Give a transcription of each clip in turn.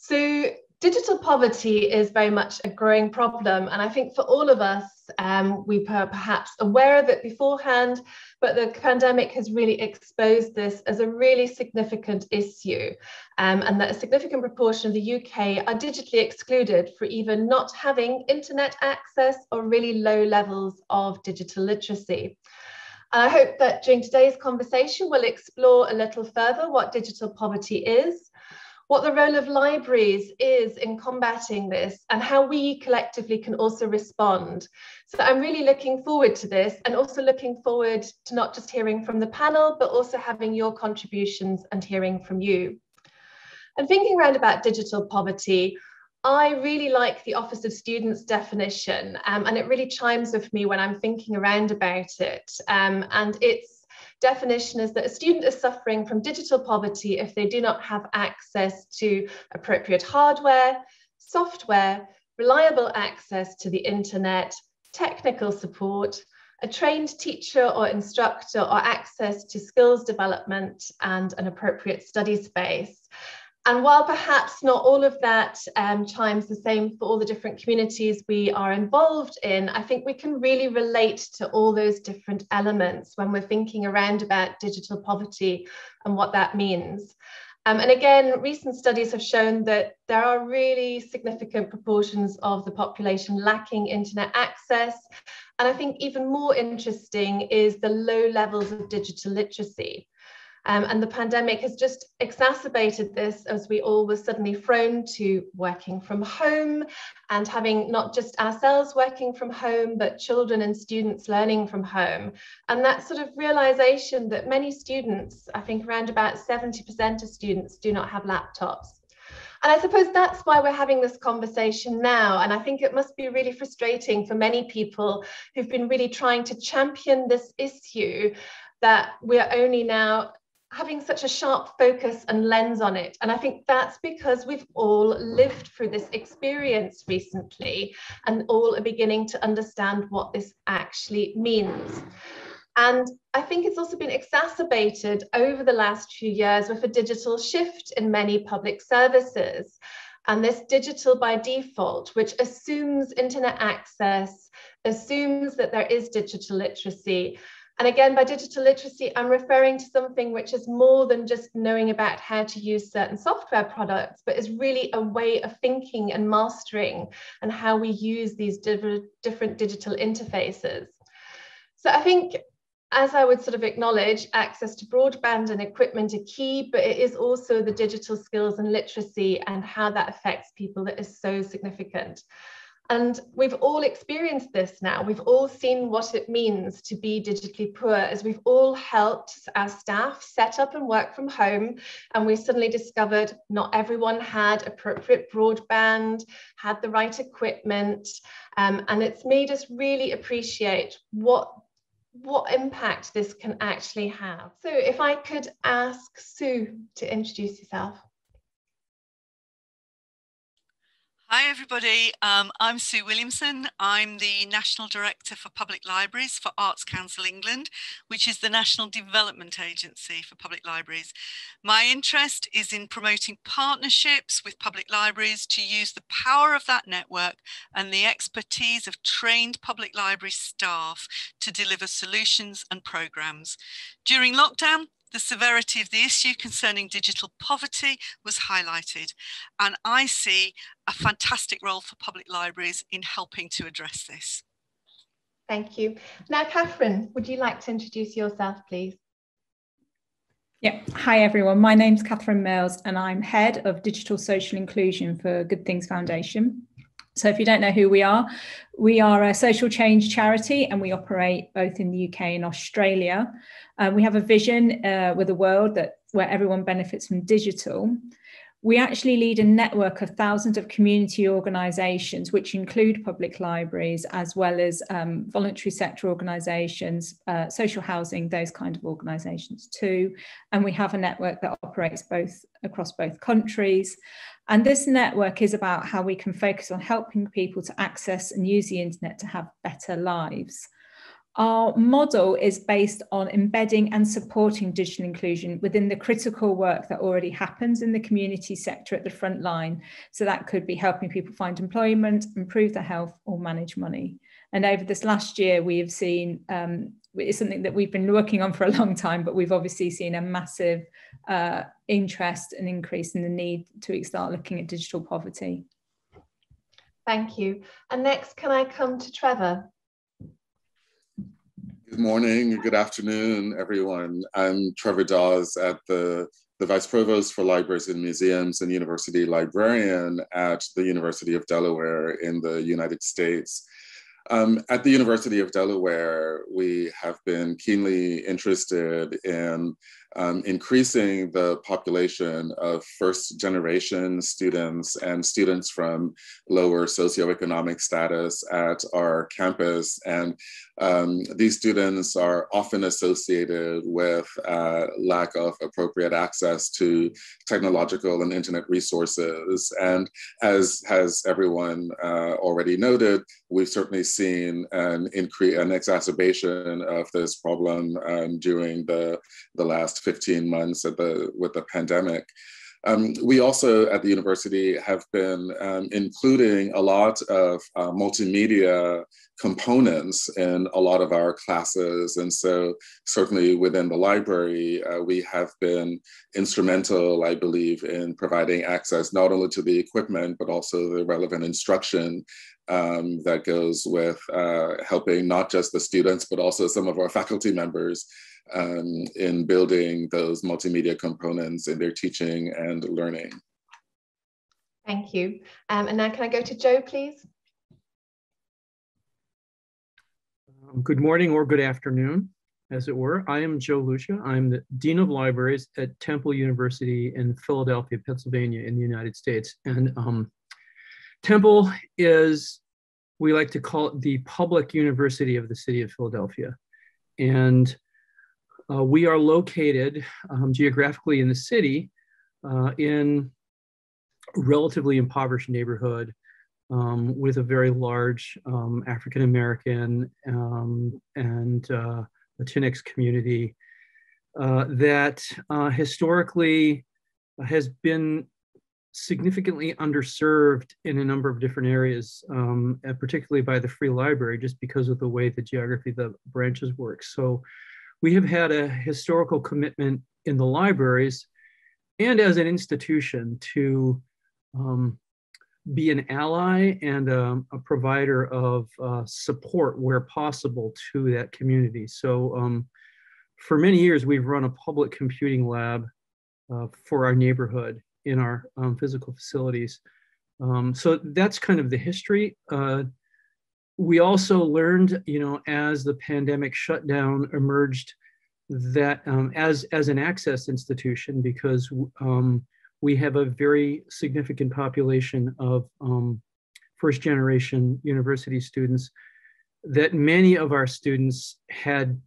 So digital poverty is very much a growing problem. And I think for all of us, um, we were perhaps aware of it beforehand, but the pandemic has really exposed this as a really significant issue. Um, and that a significant proportion of the UK are digitally excluded for even not having internet access or really low levels of digital literacy. And I hope that during today's conversation, we'll explore a little further what digital poverty is, what the role of libraries is in combating this and how we collectively can also respond. So I'm really looking forward to this and also looking forward to not just hearing from the panel, but also having your contributions and hearing from you. And thinking around about digital poverty, I really like the Office of Students definition, um, and it really chimes with me when I'm thinking around about it. Um, and it's definition is that a student is suffering from digital poverty if they do not have access to appropriate hardware, software, reliable access to the internet, technical support, a trained teacher or instructor or access to skills development and an appropriate study space. And while perhaps not all of that um, chimes the same for all the different communities we are involved in, I think we can really relate to all those different elements when we're thinking around about digital poverty and what that means. Um, and again, recent studies have shown that there are really significant proportions of the population lacking internet access. And I think even more interesting is the low levels of digital literacy. Um, and the pandemic has just exacerbated this as we all were suddenly thrown to working from home and having not just ourselves working from home, but children and students learning from home. And that sort of realization that many students, I think around about 70% of students, do not have laptops. And I suppose that's why we're having this conversation now. And I think it must be really frustrating for many people who've been really trying to champion this issue that we're only now having such a sharp focus and lens on it. And I think that's because we've all lived through this experience recently and all are beginning to understand what this actually means. And I think it's also been exacerbated over the last few years with a digital shift in many public services. And this digital by default, which assumes internet access, assumes that there is digital literacy, and again, by digital literacy, I'm referring to something which is more than just knowing about how to use certain software products, but is really a way of thinking and mastering and how we use these different digital interfaces. So I think as I would sort of acknowledge, access to broadband and equipment are key, but it is also the digital skills and literacy and how that affects people that is so significant. And we've all experienced this now. We've all seen what it means to be digitally poor as we've all helped our staff set up and work from home. And we suddenly discovered not everyone had appropriate broadband, had the right equipment. Um, and it's made us really appreciate what what impact this can actually have. So if I could ask Sue to introduce yourself. Hi, everybody. Um, I'm Sue Williamson. I'm the National Director for Public Libraries for Arts Council England, which is the national development agency for public libraries. My interest is in promoting partnerships with public libraries to use the power of that network and the expertise of trained public library staff to deliver solutions and programs. During lockdown, the severity of the issue concerning digital poverty was highlighted, and I see a fantastic role for public libraries in helping to address this. Thank you. Now, Catherine, would you like to introduce yourself, please? Yeah. Hi, everyone. My name's Catherine Mills, and I'm head of digital social inclusion for Good Things Foundation. So, if you don't know who we are, we are a social change charity and we operate both in the UK and Australia. Um, we have a vision uh, with a world that where everyone benefits from digital. We actually lead a network of thousands of community organisations, which include public libraries as well as um, voluntary sector organisations, uh, social housing, those kind of organisations too. And we have a network that operates both across both countries. And this network is about how we can focus on helping people to access and use the internet to have better lives. Our model is based on embedding and supporting digital inclusion within the critical work that already happens in the community sector at the front line. So that could be helping people find employment, improve their health, or manage money. And over this last year, we have seen um, it's something that we've been working on for a long time, but we've obviously seen a massive uh, interest and increase in the need to start looking at digital poverty. Thank you. And next, can I come to Trevor? Good morning, good afternoon, everyone. I'm Trevor Dawes at the, the Vice Provost for Libraries and Museums and University Librarian at the University of Delaware in the United States. Um, at the University of Delaware, we have been keenly interested in um, increasing the population of first generation students and students from lower socioeconomic status at our campus. And um, these students are often associated with uh, lack of appropriate access to technological and internet resources. And as has everyone uh, already noted, we've certainly seen an increase, an exacerbation of this problem um, during the, the last 15 months of the, with the pandemic. Um, we also at the university have been um, including a lot of uh, multimedia components in a lot of our classes. And so certainly within the library, uh, we have been instrumental, I believe, in providing access not only to the equipment, but also the relevant instruction um, that goes with uh, helping not just the students, but also some of our faculty members um, in building those multimedia components in their teaching and learning. Thank you. Um, and now can I go to Joe, please? Um, good morning or good afternoon, as it were. I am Joe Lucia. I'm the Dean of Libraries at Temple University in Philadelphia, Pennsylvania in the United States. And um, Temple is, we like to call it the public university of the city of Philadelphia. And uh, we are located um, geographically in the city uh, in a relatively impoverished neighborhood um, with a very large um, African American um, and uh, Latinx community uh, that uh, historically has been significantly underserved in a number of different areas, um, particularly by the free library, just because of the way the geography of the branches work. So we have had a historical commitment in the libraries and as an institution to um, be an ally and um, a provider of uh, support where possible to that community. So um, for many years, we've run a public computing lab uh, for our neighborhood in our um, physical facilities. Um, so that's kind of the history. Uh, we also learned, you know, as the pandemic shutdown emerged, that um, as as an access institution, because um, we have a very significant population of um, first generation university students, that many of our students had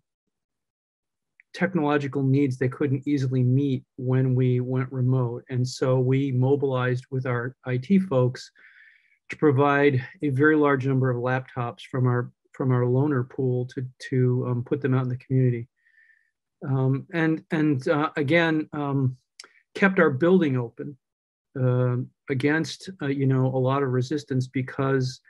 technological needs they couldn't easily meet when we went remote. And so we mobilized with our IT folks to provide a very large number of laptops from our from our loaner pool to, to um, put them out in the community. Um, and and uh, again, um, kept our building open uh, against uh, you know a lot of resistance because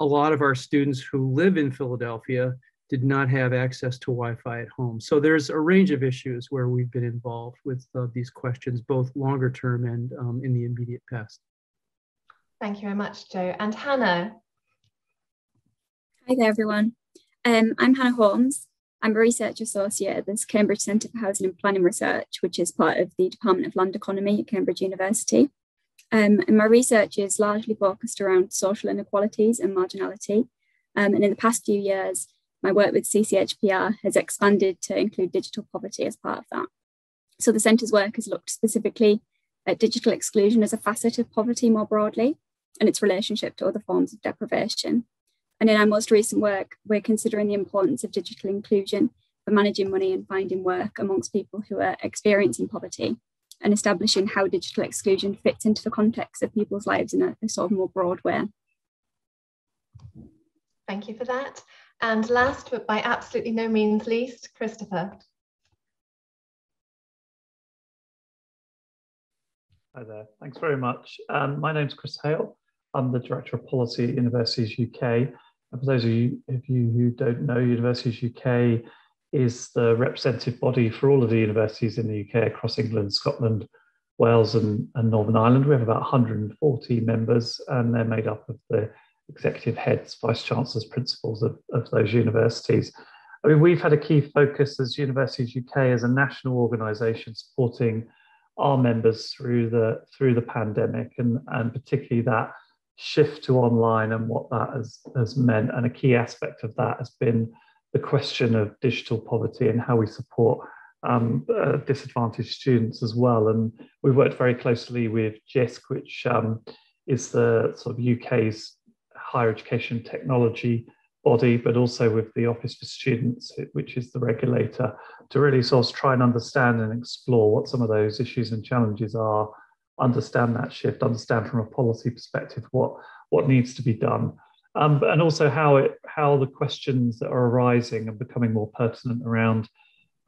a lot of our students who live in Philadelphia did not have access to Wi-Fi at home. So there's a range of issues where we've been involved with uh, these questions, both longer term and um, in the immediate past. Thank you very much, Joe. And Hannah. Hi there, everyone. Um, I'm Hannah Holmes. I'm a research associate at the Cambridge Centre for Housing and Planning Research, which is part of the Department of Land Economy at Cambridge University. Um, and my research is largely focused around social inequalities and marginality. Um, and in the past few years, my work with CCHPR has expanded to include digital poverty as part of that. So the centre's work has looked specifically at digital exclusion as a facet of poverty more broadly and its relationship to other forms of deprivation. And in our most recent work, we're considering the importance of digital inclusion for managing money and finding work amongst people who are experiencing poverty and establishing how digital exclusion fits into the context of people's lives in a, a sort of more broad way. Thank you for that. And last, but by absolutely no means least, Christopher. Hi there, thanks very much. Um, my name's Chris Hale. I'm the Director of Policy at Universities UK. And for those of you, of you who don't know, Universities UK is the representative body for all of the universities in the UK across England, Scotland, Wales, and, and Northern Ireland. We have about 140 members, and they're made up of the executive heads, vice chancellors, principals of, of those universities. I mean, we've had a key focus as Universities UK as a national organisation supporting our members through the through the pandemic, and and particularly that shift to online and what that has, has meant. And a key aspect of that has been the question of digital poverty and how we support um, uh, disadvantaged students as well. And we've worked very closely with JISC, which um, is the sort of UK's higher education technology body, but also with the Office for Students, which is the regulator, to really sort of try and understand and explore what some of those issues and challenges are, understand that shift, understand from a policy perspective what, what needs to be done. Um, and also how it how the questions that are arising and becoming more pertinent around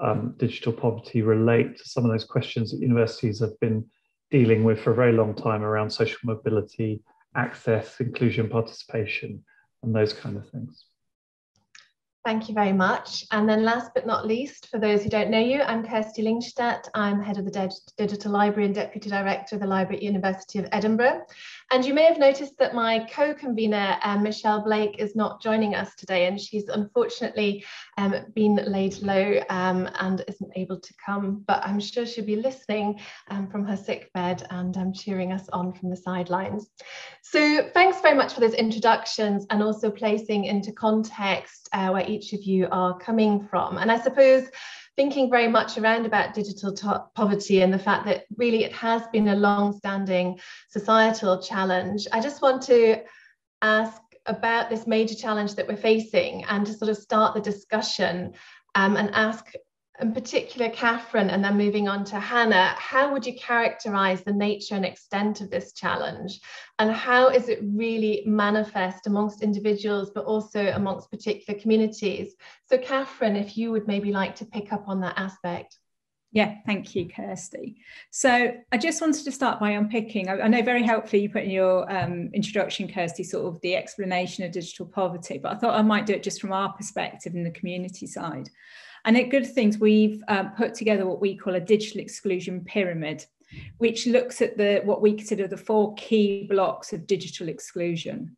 um, digital poverty relate to some of those questions that universities have been dealing with for a very long time around social mobility, access, inclusion, participation, and those kind of things. Thank you very much. And then last but not least, for those who don't know you, I'm Kirsty Lingstadt. I'm head of the Digital Library and Deputy Director of the Library at University of Edinburgh. And you may have noticed that my co-convener, um, Michelle Blake, is not joining us today, and she's unfortunately um, been laid low um, and isn't able to come, but I'm sure she'll be listening um, from her sick bed and um, cheering us on from the sidelines. So thanks very much for those introductions and also placing into context uh, where each of you are coming from. And I suppose thinking very much around about digital poverty and the fact that really it has been a long-standing societal challenge. I just want to ask about this major challenge that we're facing and to sort of start the discussion um, and ask in particular, Catherine, and then moving on to Hannah, how would you characterize the nature and extent of this challenge? And how is it really manifest amongst individuals, but also amongst particular communities? So, Catherine, if you would maybe like to pick up on that aspect. Yeah, thank you, Kirsty. So I just wanted to start by unpicking. I, know very helpfully you put in your um, introduction, Kirsty, sort of the explanation of digital poverty, but I thought I might do it just from our perspective in the community side. And at Good Things, we've um, put together what we call a digital exclusion pyramid, which looks at the what we consider the four key blocks of digital exclusion.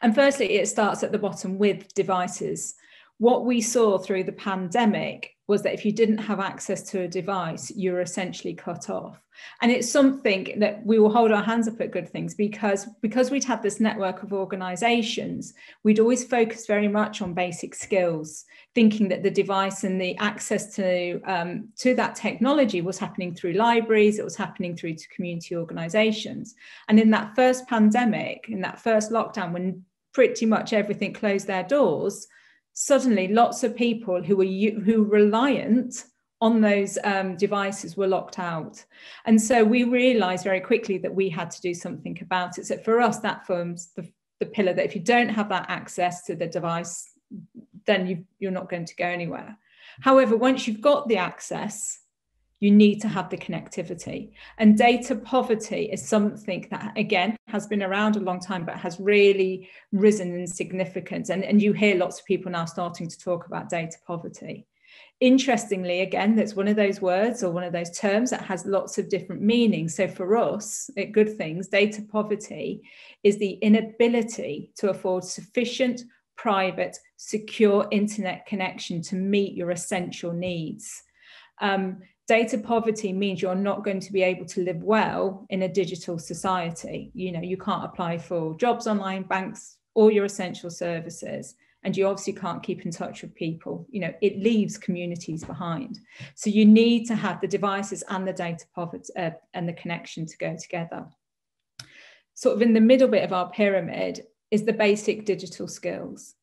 And firstly, it starts at the bottom with devices. What we saw through the pandemic was that if you didn't have access to a device, you're essentially cut off. And it's something that we will hold our hands up at good things because because we'd had this network of organizations, we'd always focus very much on basic skills, thinking that the device and the access to, um, to that technology was happening through libraries, it was happening through to community organizations. And in that first pandemic, in that first lockdown, when pretty much everything closed their doors, suddenly lots of people who were who were reliant on those um, devices were locked out. And so we realized very quickly that we had to do something about it. So for us, that forms the, the pillar that if you don't have that access to the device, then you, you're not going to go anywhere. However, once you've got the access, you need to have the connectivity. And data poverty is something that, again, has been around a long time, but has really risen in significance. And, and you hear lots of people now starting to talk about data poverty. Interestingly, again, that's one of those words or one of those terms that has lots of different meanings. So for us at Good Things, data poverty is the inability to afford sufficient, private, secure internet connection to meet your essential needs. Um, data poverty means you're not going to be able to live well in a digital society. You know, you can't apply for jobs online, banks, all your essential services. And you obviously can't keep in touch with people. You know, it leaves communities behind. So you need to have the devices and the data poverty uh, and the connection to go together. Sort of in the middle bit of our pyramid is the basic digital skills.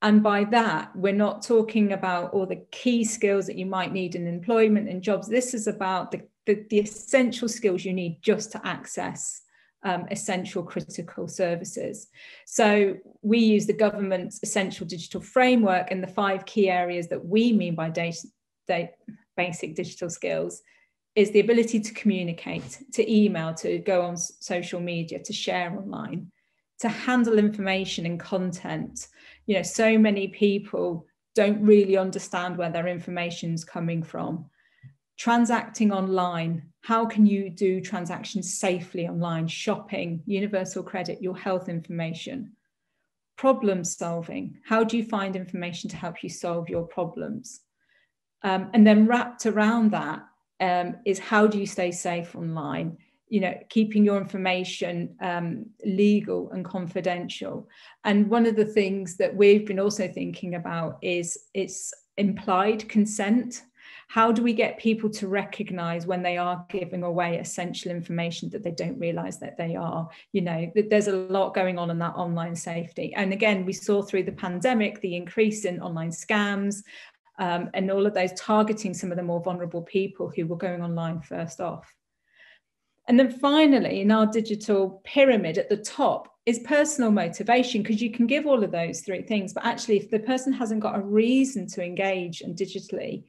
And by that, we're not talking about all the key skills that you might need in employment and jobs. This is about the, the, the essential skills you need just to access um, essential critical services. So we use the government's essential digital framework and the five key areas that we mean by data, data, basic digital skills is the ability to communicate, to email, to go on social media, to share online, to handle information and content. You know, so many people don't really understand where their information is coming from. Transacting online, how can you do transactions safely online? Shopping, universal credit, your health information. Problem solving, how do you find information to help you solve your problems? Um, and then wrapped around that um, is how do you stay safe online? You know, keeping your information um, legal and confidential. And one of the things that we've been also thinking about is it's implied consent. How do we get people to recognize when they are giving away essential information that they don't realize that they are? You know, that there's a lot going on in that online safety. And again, we saw through the pandemic the increase in online scams, um, and all of those targeting some of the more vulnerable people who were going online first off. And then finally, in our digital pyramid at the top is personal motivation, because you can give all of those three things, but actually, if the person hasn't got a reason to engage and digitally,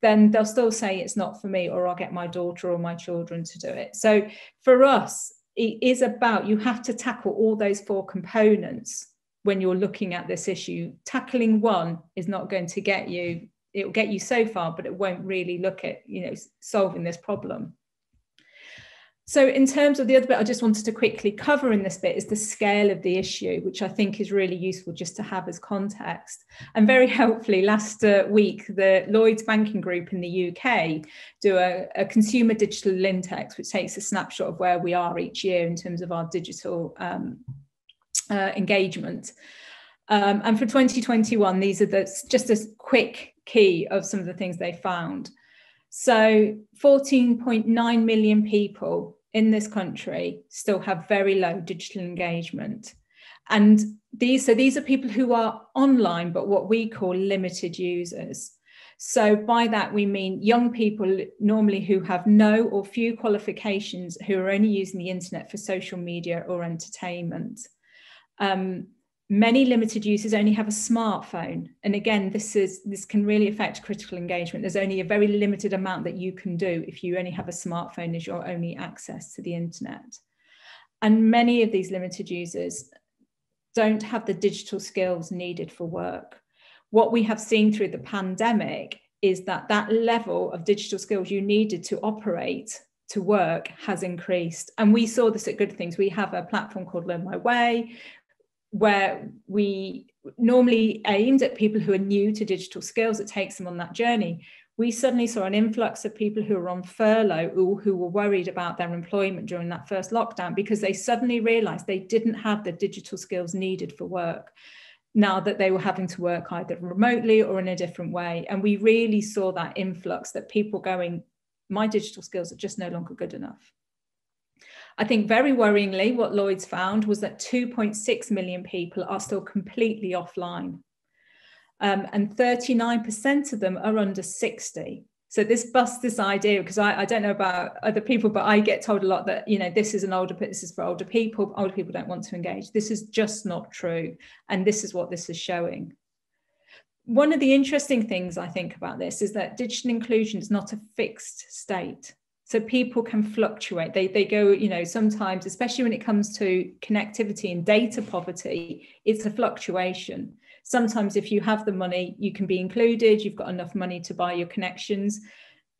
then they'll still say it's not for me, or I'll get my daughter or my children to do it. So for us, it is about you have to tackle all those four components when you're looking at this issue. Tackling one is not going to get you, it will get you so far, but it won't really look at, you know, solving this problem. So in terms of the other bit I just wanted to quickly cover in this bit is the scale of the issue, which I think is really useful just to have as context. And very helpfully, last uh, week, the Lloyds Banking Group in the UK do a, a, consumer digital index, which takes a snapshot of where we are each year in terms of our digital um, uh, engagement. Um, and for 2021, these are the, just a quick key of some of the things they found. So 14.9 million people in this country still have very low digital engagement. And these, so these are people who are online, but what we call limited users. So by that, we mean young people normally who have no or few qualifications who are only using the internet for social media or entertainment. Um, many limited users only have a smartphone. And again this is this can really affect critical engagement. There's only a very limited amount that you can do if you only have a smartphone as your only access to the internet. And many of these limited users don't have the digital skills needed for work. What we have seen through the pandemic is that that level of digital skills you needed to operate to work has increased. And we saw this at Good Things. We have a platform called Learn My Way, where we normally aimed at people who are new to digital skills, it takes them on that journey. We suddenly saw an influx of people who were on furlough or who were worried about their employment during that first lockdown because they suddenly realized they didn't have the digital skills needed for work now that they were having to work either remotely or in a different way. And we really saw that influx that people going, my digital skills are just no longer good enough. I think very worryingly, what Lloyd's found was that 2.6 million people are still completely offline. Um, and 39% of them are under 60. So this busts this idea because I, I, don't know about other people, but I get told a lot that you know this is an older this is for older people. Older people don't want to engage. This is just not true, and this is what this is showing. One of the interesting things I think about this is that digital inclusion is not a fixed state so people can fluctuate. They, they go you know sometimes especially when it comes to connectivity and data poverty it's a fluctuation. Sometimes if you have the money you can be included you've got enough money to buy your connections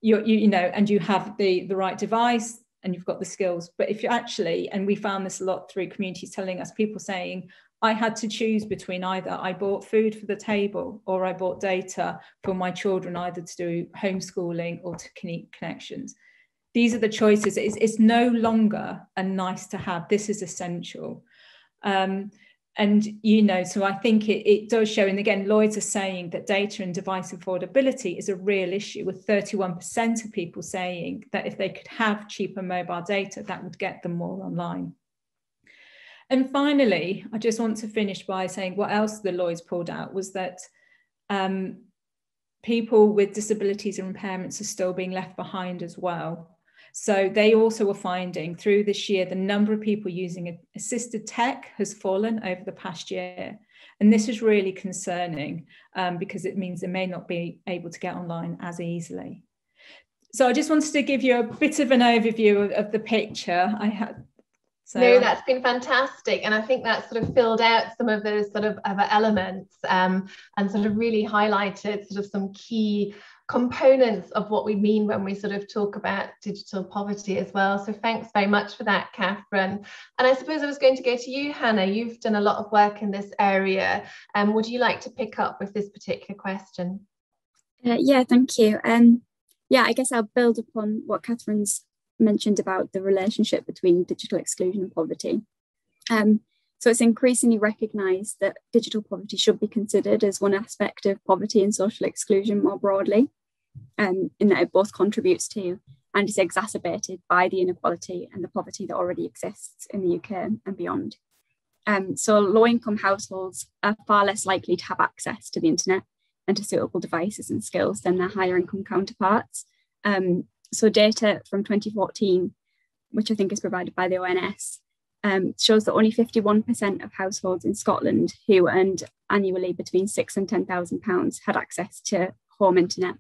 you you, you know and you have the the right device and you've got the skills. But if you actually and we found this a lot through communities telling us people saying I had to choose between either I bought food for the table or I bought data for my children, either to do homeschooling or to connect connections these are the choices. It's, it's no longer a nice to have. This is essential. Um, and you know so i think it, it does show and again lloyds are saying that data and device affordability is a real issue with 31% of people saying that if they could have cheaper mobile data that would get them more online and finally i just want to finish by saying what else the lloyds pulled out was that um, people with disabilities and impairments are still being left behind as well So they also were finding through this year the number of people using assisted tech has fallen over the past year. And this is really concerning um, because it means they may not be able to get online as easily. So I just wanted to give you a bit of an overview of, of the picture. I had so, no, that's been fantastic. And I think that sort of filled out some of those sort of other elements um, and sort of really highlighted sort of some key components of what we mean when we sort of talk about digital poverty as well. So thanks very much for that, Catherine. And I suppose I was going to go to you, Hannah. You've done a lot of work in this area. Um, would you like to pick up with this particular question? Uh, yeah, thank you. Um, yeah, I guess I'll build upon what Catherine's mentioned about the relationship between digital exclusion and poverty. Um, so it's increasingly recognised that digital poverty should be considered as one aspect of poverty and social exclusion more broadly, um, in that it both contributes to and is exacerbated by the inequality and the poverty that already exists in the UK and beyond. Um, so low income households are far less likely to have access to the internet and to suitable devices and skills than their higher income counterparts. Um, so data from 2014, which I think is provided by the ONS, um, shows that only 51% of households in Scotland who earned annually between six and 10,000 pounds had access to home internet,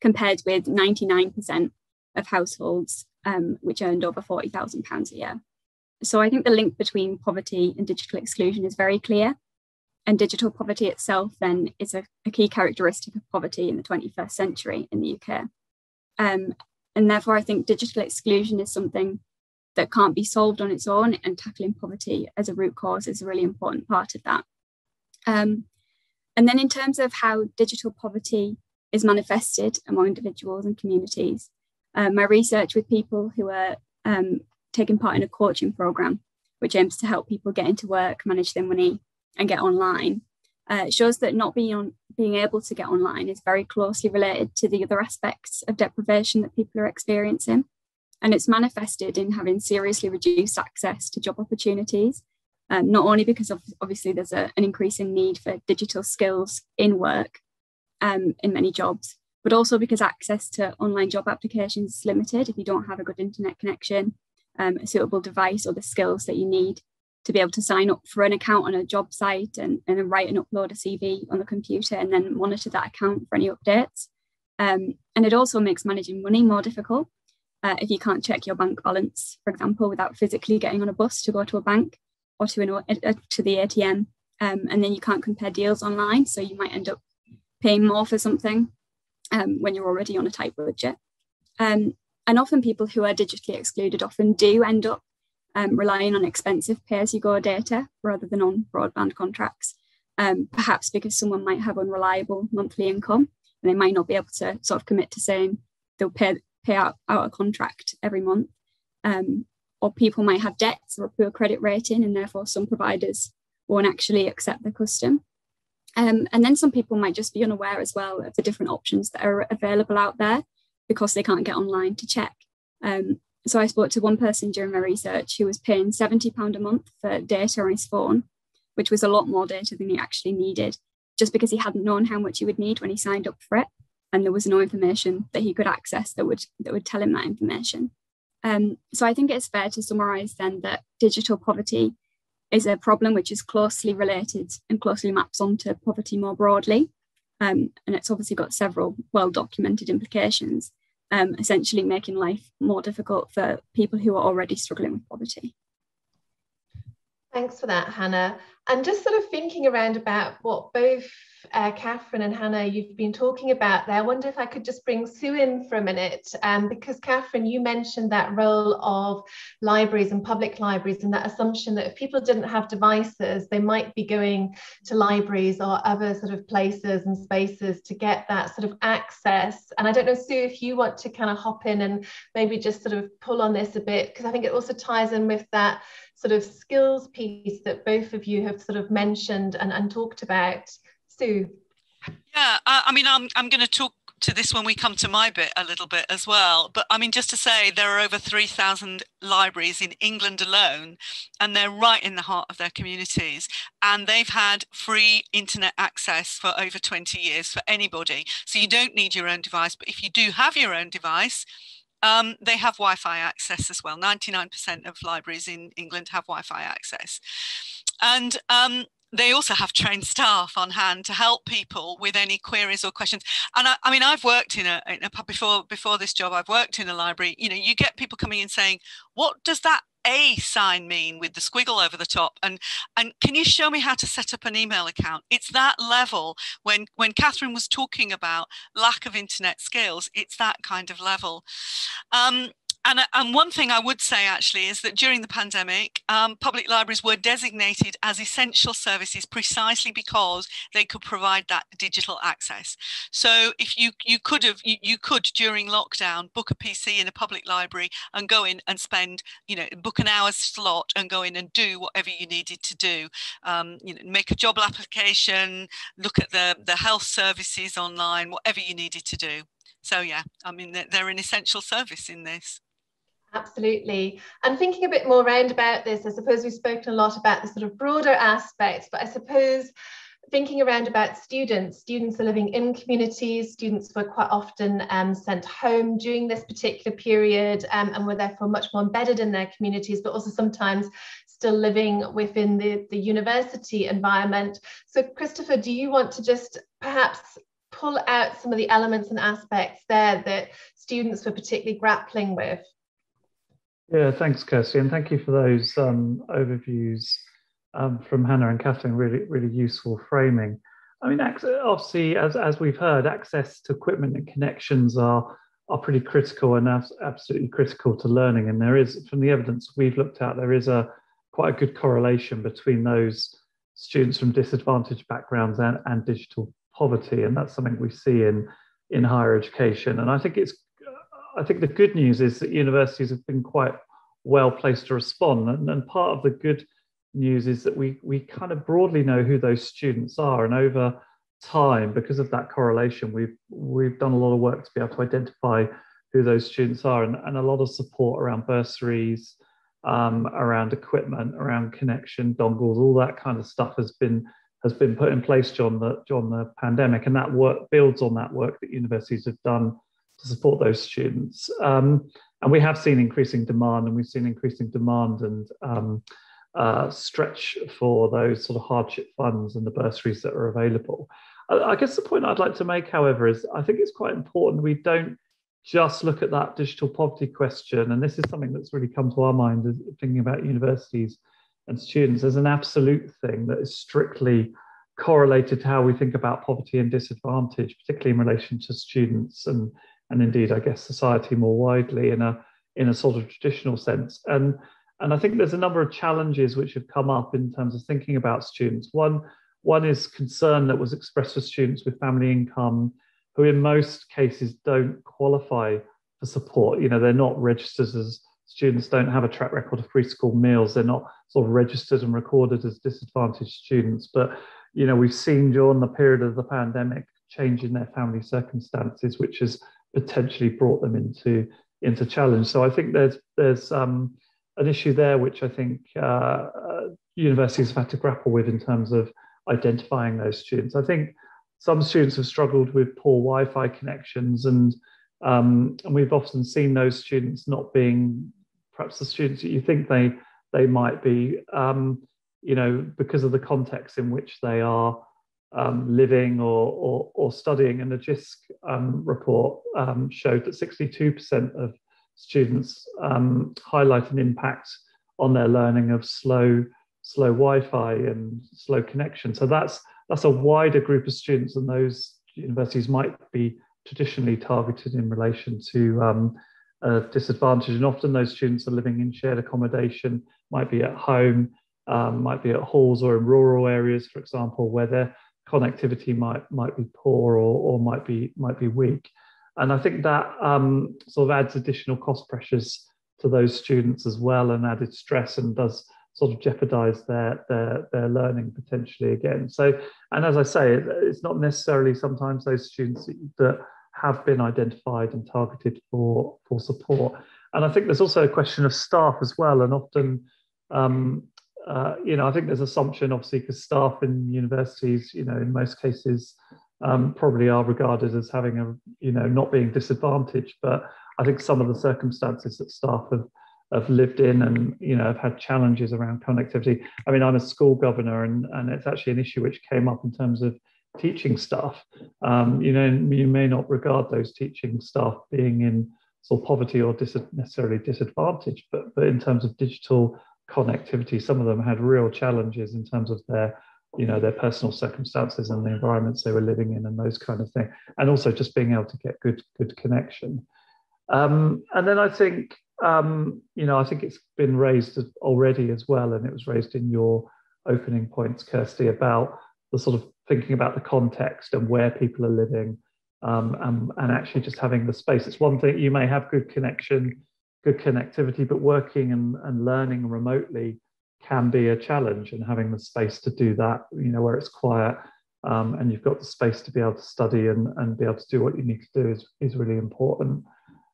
compared with 99% of households um, which earned over 40,000 pounds a year. So I think the link between poverty and digital exclusion is very clear. And digital poverty itself then is a, a key characteristic of poverty in the 21st century in the UK. Um, and therefore, I think digital exclusion is something that can't be solved on its own, and tackling poverty as a root cause is a really important part of that. Um, and then, in terms of how digital poverty is manifested among individuals and communities, uh, my research with people who are um, taking part in a coaching program, which aims to help people get into work, manage their money, and get online, uh, shows that not being on, being able to get online is very closely related to the other aspects of deprivation that people are experiencing. And it's manifested in having seriously reduced access to job opportunities, um, not only because of, obviously there's a, an increasing need for digital skills in work um, in many jobs, but also because access to online job applications is limited if you don't have a good internet connection, um, a suitable device, or the skills that you need to be able to sign up for an account on a job site and, and write and upload a CV on the computer and then monitor that account for any updates. Um, and it also makes managing money more difficult uh, if you can't check your bank balance, for example, without physically getting on a bus to go to a bank or to, an, uh, to the ATM. Um, and then you can't compare deals online. So you might end up paying more for something um, when you're already on a tight budget. Um, and often people who are digitally excluded often do end up um, relying on expensive pay-as-you-go data rather than on broadband contracts, um, perhaps because someone might have unreliable monthly income and they might not be able to sort of commit to saying they'll pay, pay out, out a contract every month. Um, or people might have debts or a poor credit rating, and therefore some providers won't actually accept the custom. Um, and then some people might just be unaware as well of the different options that are available out there because they can't get online to check. Um, so I spoke to one person during my research who was paying £70 a month for data on his phone, which was a lot more data than he actually needed, just because he hadn't known how much he would need when he signed up for it. And there was no information that he could access that would that would tell him that information. Um, so I think it's fair to summarize then that digital poverty is a problem which is closely related and closely maps onto poverty more broadly. Um, and it's obviously got several well documented implications um, essentially making life more difficult for people who are already struggling with poverty. Thanks for that, Hannah. And just sort of thinking around about what both uh, Catherine and Hannah, you've been talking about there. I wonder if I could just bring Sue in for a minute, um, because Catherine, you mentioned that role of libraries and public libraries and that assumption that if people didn't have devices, they might be going to libraries or other sort of places and spaces to get that sort of access. And I don't know, Sue, if you want to kind of hop in and maybe just sort of pull on this a bit, because I think it also ties in with that sort of skills piece that both of you have sort of mentioned and, and talked about. Sue. Yeah, I, I mean, I'm, I'm going to talk to this when we come to my bit a little bit as well. But I mean, just to say, there are over 3,000 libraries in England alone, and they're right in the heart of their communities. And they've had free internet access for over 20 years for anybody. So you don't need your own device. But if you do have your own device, um, they have Wi-Fi access as well. 99% of libraries in England have Wi-Fi access. And um, they also have trained staff on hand to help people with any queries or questions. And I, I mean, I've worked in a, in a, before before this job. I've worked in a library. You know, you get people coming in saying, "What does that a sign mean with the squiggle over the top and and can you show me how to set up an email account it's that level when when catherine was talking about lack of internet skills it's that kind of level um, and, and one thing I would say actually is that during the pandemic, um, public libraries were designated as essential services precisely because they could provide that digital access. So if you you could have you, you could during lockdown book a PC in a public library and go in and spend you know book an hour's slot and go in and do whatever you needed to do. Um, you know, make a job application, look at the the health services online, whatever you needed to do. So yeah, I mean they're an essential service in this. Absolutely. And thinking a bit more around about this, I suppose we've spoken a lot about the sort of broader aspects, but I suppose thinking around about students, students are living in communities, students were quite often um, sent home during this particular period um, and were therefore much more embedded in their communities, but also sometimes still living within the, the university environment. So Christopher, do you want to just perhaps pull out some of the elements and aspects there that students were particularly grappling with? Yeah, thanks, Kirsty, and thank you for those um, overviews um, from Hannah and Catherine. Really, really useful framing. I mean, obviously, as, as we've heard, access to equipment and connections are are pretty critical and absolutely critical to learning. And there is, from the evidence we've looked at, there is a quite a good correlation between those students from disadvantaged backgrounds and, and digital poverty, and that's something we see in in higher education. And I think it's I think the good news is that universities have been quite well placed to respond. And, and part of the good news is that we, we kind of broadly know who those students are. And over time, because of that correlation, we've, we've done a lot of work to be able to identify who those students are and, and a lot of support around bursaries, um, around equipment, around connection, dongles, all that kind of stuff has been has been put in place during the during the pandemic, and that work builds on that work that universities have done to support those students. Um, and we have seen increasing demand, and we've seen increasing demand and um, uh, stretch for those sort of hardship funds and the bursaries that are available. I, I guess the point I'd like to make, however, is I think it's quite important we don't just look at that digital poverty question, and this is something that's really come to our mind thinking about universities and students as an absolute thing that is strictly correlated to how we think about poverty and disadvantage, particularly in relation to students and and indeed, I guess, society more widely in a in a sort of traditional sense. And and I think there's a number of challenges which have come up in terms of thinking about students. One one is concern that was expressed for students with family income who in most cases don't qualify for support. You know, they're not registered as students, don't have a track record of free school meals, they're not sort of registered and recorded as disadvantaged students. But you know, we've seen during the period of the pandemic change in their family circumstances, which has potentially brought them into into challenge. So I think there's there's um, an issue there which I think uh, uh, universities have had to grapple with in terms of identifying those students. I think some students have struggled with poor Wi-Fi connections, and um, and we've often seen those students not being perhaps the students that you think they they might be, um, you know, because of the context in which they are um, living or, or, or, studying. And the JISC um, report um, showed that 62% of students um, highlight an impact on their learning of slow, slow Wi-Fi and slow connection. So that's that's a wider group of students than those universities might be traditionally targeted in relation to um, disadvantage. And often those students are living in shared accommodation, might be at home, um, might be at halls or in rural areas, for example, where they're connectivity might might be poor or, or might be might be weak. And I think that um, sort of adds additional cost pressures to those students as well and added stress and does sort of jeopardize their, their, their learning potentially again. So, and as I say, it's not necessarily sometimes those students that have been identified and targeted for, for support. And I think there's also a question of staff as well. And often um, uh, you know, I think there's assumption, obviously, because staff in universities, you know, in most cases, um, probably are regarded as having a, you know, not being disadvantaged. But I think some of the circumstances that staff have have lived in and you know have had challenges around connectivity. I mean, I'm a school governor, and and it's actually an issue which came up in terms of teaching staff. Um, you know, you may not regard those teaching staff being in sort of poverty or dis- necessarily disadvantaged, but but in terms of digital connectivity, some of them had real challenges in terms of their you know their personal circumstances and the environments they were living in and those kind of things and also just being able to get good good connection. Um, and then i think um, you know i think it's been raised already as well and it was raised in your opening points kirsty about the sort of thinking about the context and where people are living um, and, and actually just having the space. It's one thing you may have good connection good connectivity but working and, and learning remotely can be a challenge and having the space to do that you know where it's quiet um, and you've got the space to be able to study and, and be able to do what you need to do is, is really important.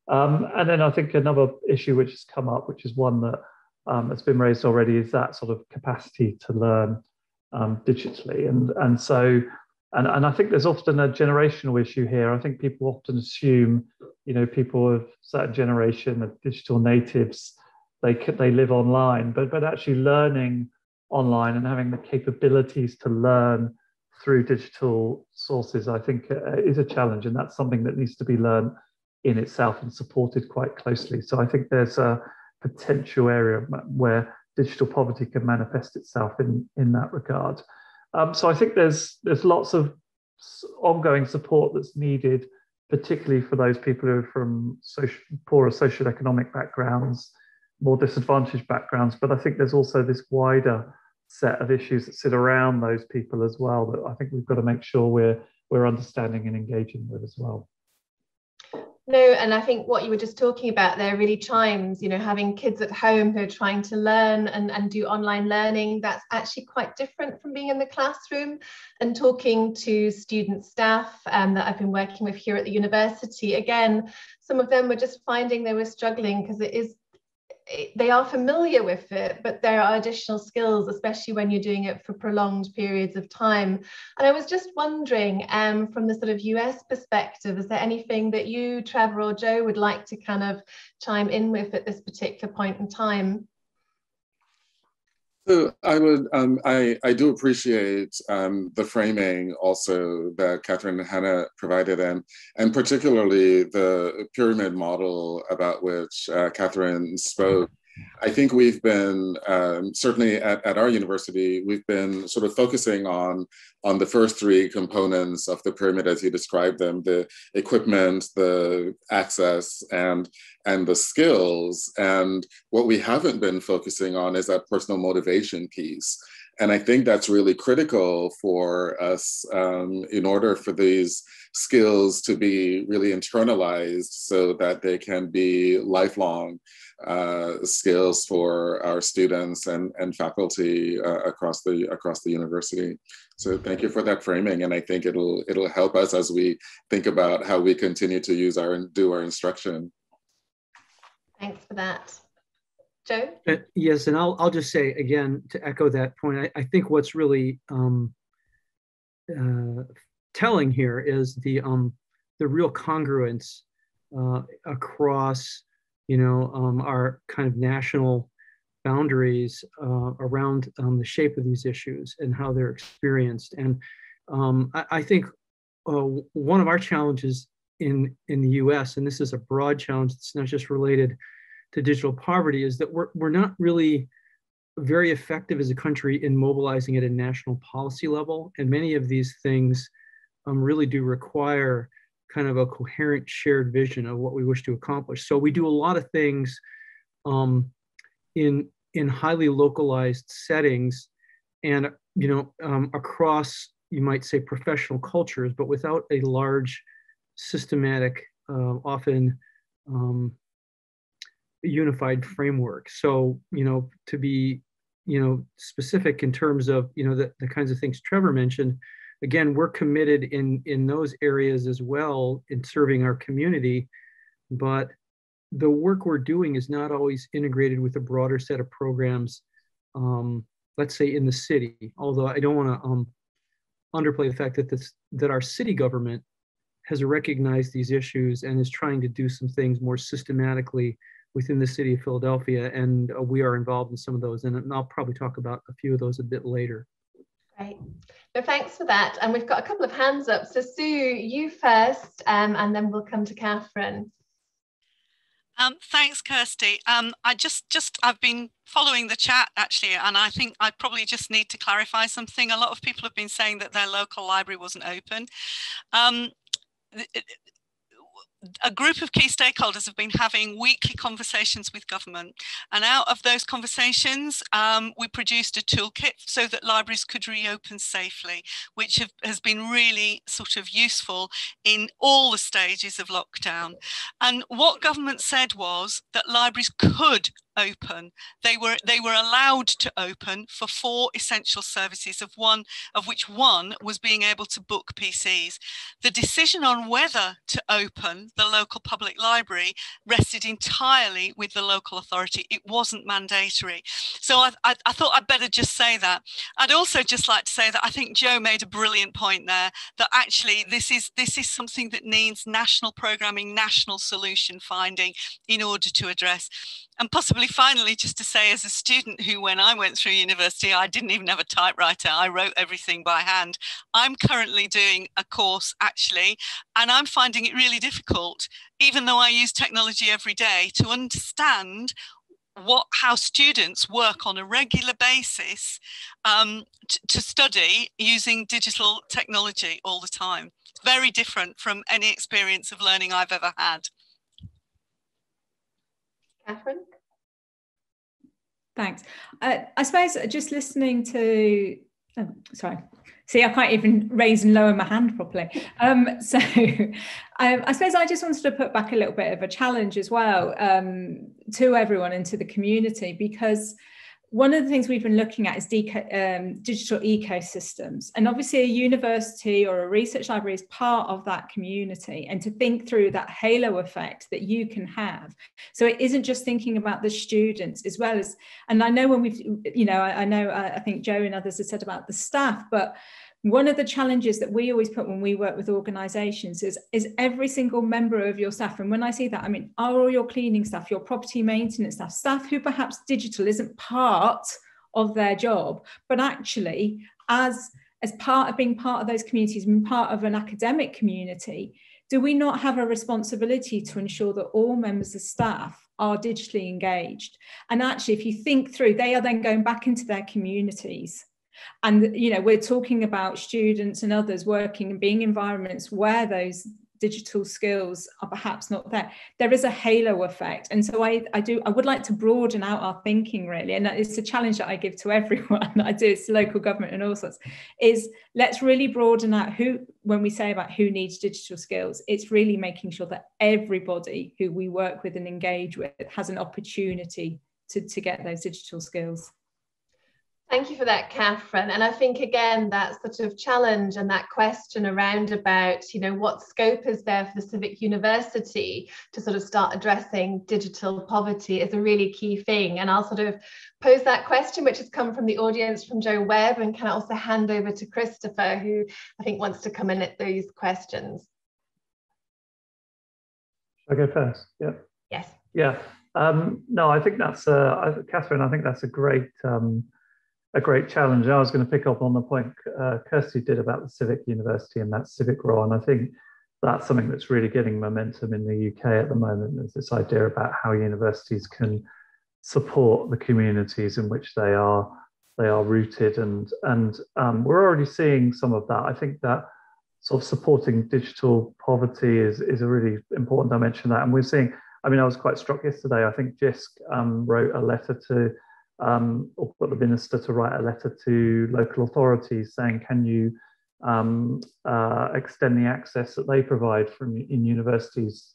Um, and then i think another issue which has come up which is one that um, has been raised already is that sort of capacity to learn um, digitally. And and so and, and I think there's often a generational issue here. I think people often assume, you know, people of certain generation of digital natives they they live online, but but actually learning online and having the capabilities to learn through digital sources, I think, uh, is a challenge, and that's something that needs to be learned in itself and supported quite closely. So I think there's a potential area where digital poverty can manifest itself in in that regard. Um, so I think there's there's lots of ongoing support that's needed, particularly for those people who are from social, poorer socioeconomic backgrounds more disadvantaged backgrounds, but I think there's also this wider set of issues that sit around those people as well that I think we've got to make sure we're we're understanding and engaging with as well. No, and I think what you were just talking about there really chimes, you know, having kids at home who are trying to learn and, and do online learning, that's actually quite different from being in the classroom and talking to student staff um, that I've been working with here at the university. Again, some of them were just finding they were struggling because it is they are familiar with it, but there are additional skills, especially when you're doing it for prolonged periods of time. And I was just wondering, um, from the sort of US perspective, is there anything that you, Trevor or Joe, would like to kind of chime in with at this particular point in time? So I would, um, I, I do appreciate um, the framing also that Catherine and Hannah provided, and, and particularly the pyramid model about which uh, Catherine spoke. I think we've been um, certainly at, at our university, we've been sort of focusing on on the first three components of the pyramid as you described them: the equipment, the access, and and the skills. And what we haven't been focusing on is that personal motivation piece. And I think that's really critical for us um, in order for these skills to be really internalized so that they can be lifelong uh, skills for our students and, and faculty uh, across the across the university. So thank you for that framing, and I think it'll it'll help us as we think about how we continue to use our and do our instruction. Thanks for that. Joe? Uh, yes, and I'll, I'll just say again to echo that point, I, I think what's really um, uh, telling here is the, um, the real congruence uh, across you know, um, our kind of national boundaries uh, around um, the shape of these issues and how they're experienced. And um, I, I, think uh, one of our challenges in, in the US, and this is a broad challenge, it's not just related to digital poverty, is that we're, we're not really very effective as a country in mobilizing at a national policy level. And many of these things um, really do require kind of a coherent shared vision of what we wish to accomplish. So we do a lot of things um, in in highly localized settings, and you know um, across you might say professional cultures, but without a large systematic, uh, often um, unified framework. So you know to be you know specific in terms of you know the, the kinds of things Trevor mentioned again, we're committed in, in those areas as well in serving our community, but the work we're doing is not always integrated with a broader set of programs, um, let's say in the city, although I don't wanna um, underplay the fact that, this, that our city government has recognized these issues and is trying to do some things more systematically within the city of Philadelphia. And uh, we are involved in some of those. And I'll probably talk about a few of those a bit later. Great. No, thanks for that. And we've got a couple of hands up. So Sue, you first, um, and then we'll come to Catherine. Um, thanks, Kirsty. Um, I just, just, I've been following the chat actually, and I think I probably just need to clarify something. A lot of people have been saying that their local library wasn't open. Um, a group of key stakeholders have been having weekly conversations with government. And out of those conversations, um, we produced a toolkit so that libraries could reopen safely, which have, has been really sort of useful in all the stages of lockdown. And what government said was that libraries could open. They were they were allowed to open for four essential services, of one of which one was being able to book PCs. The decision on whether to open the local public library rested entirely with the local authority. It wasn't mandatory. So I, I, I thought I'd better just say that. I'd also just like to say that I think Joe made a brilliant point there that actually this is this is something that needs national programming, national solution finding in order to address and possibly finally just to say as a student who when i went through university i didn't even have a typewriter. I wrote everything by hand. I'm currently doing a course actually and i'm finding it really difficult even though i use technology every day to understand what how students work on a regular basis um, to study using digital technology all the time. It's very different from any experience of learning i've ever had. Catherine? Thanks. Uh, I suppose just listening to, oh, sorry, see, I can't even raise and lower my hand properly. Um, so um, I suppose I just wanted to put back a little bit of a challenge as well um, to everyone and to the community because one of the things we've been looking at is um, digital ecosystems. And obviously, a university or a research library is part of that community, and to think through that halo effect that you can have. So it isn't just thinking about the students as well as, and I know when we've, you know, I, I know, I think Joe and others have said about the staff, but one of the challenges that we always put when we work with organizations is is every single member of your staff and when i see that i mean are all your cleaning staff your property maintenance staff staff who perhaps digital isn't part of their job but actually as as part of being part of those communities and part of an academic community do we not have a responsibility to ensure that all members of staff are digitally engaged? And actually if you think through they are then going back into their communities and you know we're talking about students and others working and being environments where those digital skills are perhaps not there. There is a halo effect. And so i i do i would like to broaden out our thinking really. And it's a challenge that i give to everyone. I do it's local government and all sorts. Is let's really broaden out who when we say about who needs digital skills it's really making sure that everybody who we work with and engage with has an opportunity to, to get those digital skills Thank you for that, Catherine. And I think again that sort of challenge and that question around about, you know, what scope is there for the Civic University to sort of start addressing digital poverty is a really key thing. And I'll sort of pose that question, which has come from the audience from Joe Webb, and can I also hand over to Christopher, who I think wants to come in at those questions. I go first? Yeah. Yes. Yeah. Um, no, I think that's, uh, Catherine, I think that's a great um, a great challenge. I was going to pick up on the point uh, Kirsty did about the civic university and that civic role, and I think that's something that's really getting momentum in the UK at the moment. Is this idea about how universities can support the communities in which they are they are rooted, and and um, we're already seeing some of that. I think that sort of supporting digital poverty is is a really important dimension of that, and we're seeing. I mean, I was quite struck yesterday. I think JISC um, wrote a letter to um, or got the minister to write a letter to local authorities saying, can you um, uh, extend the access that they provide from in universities,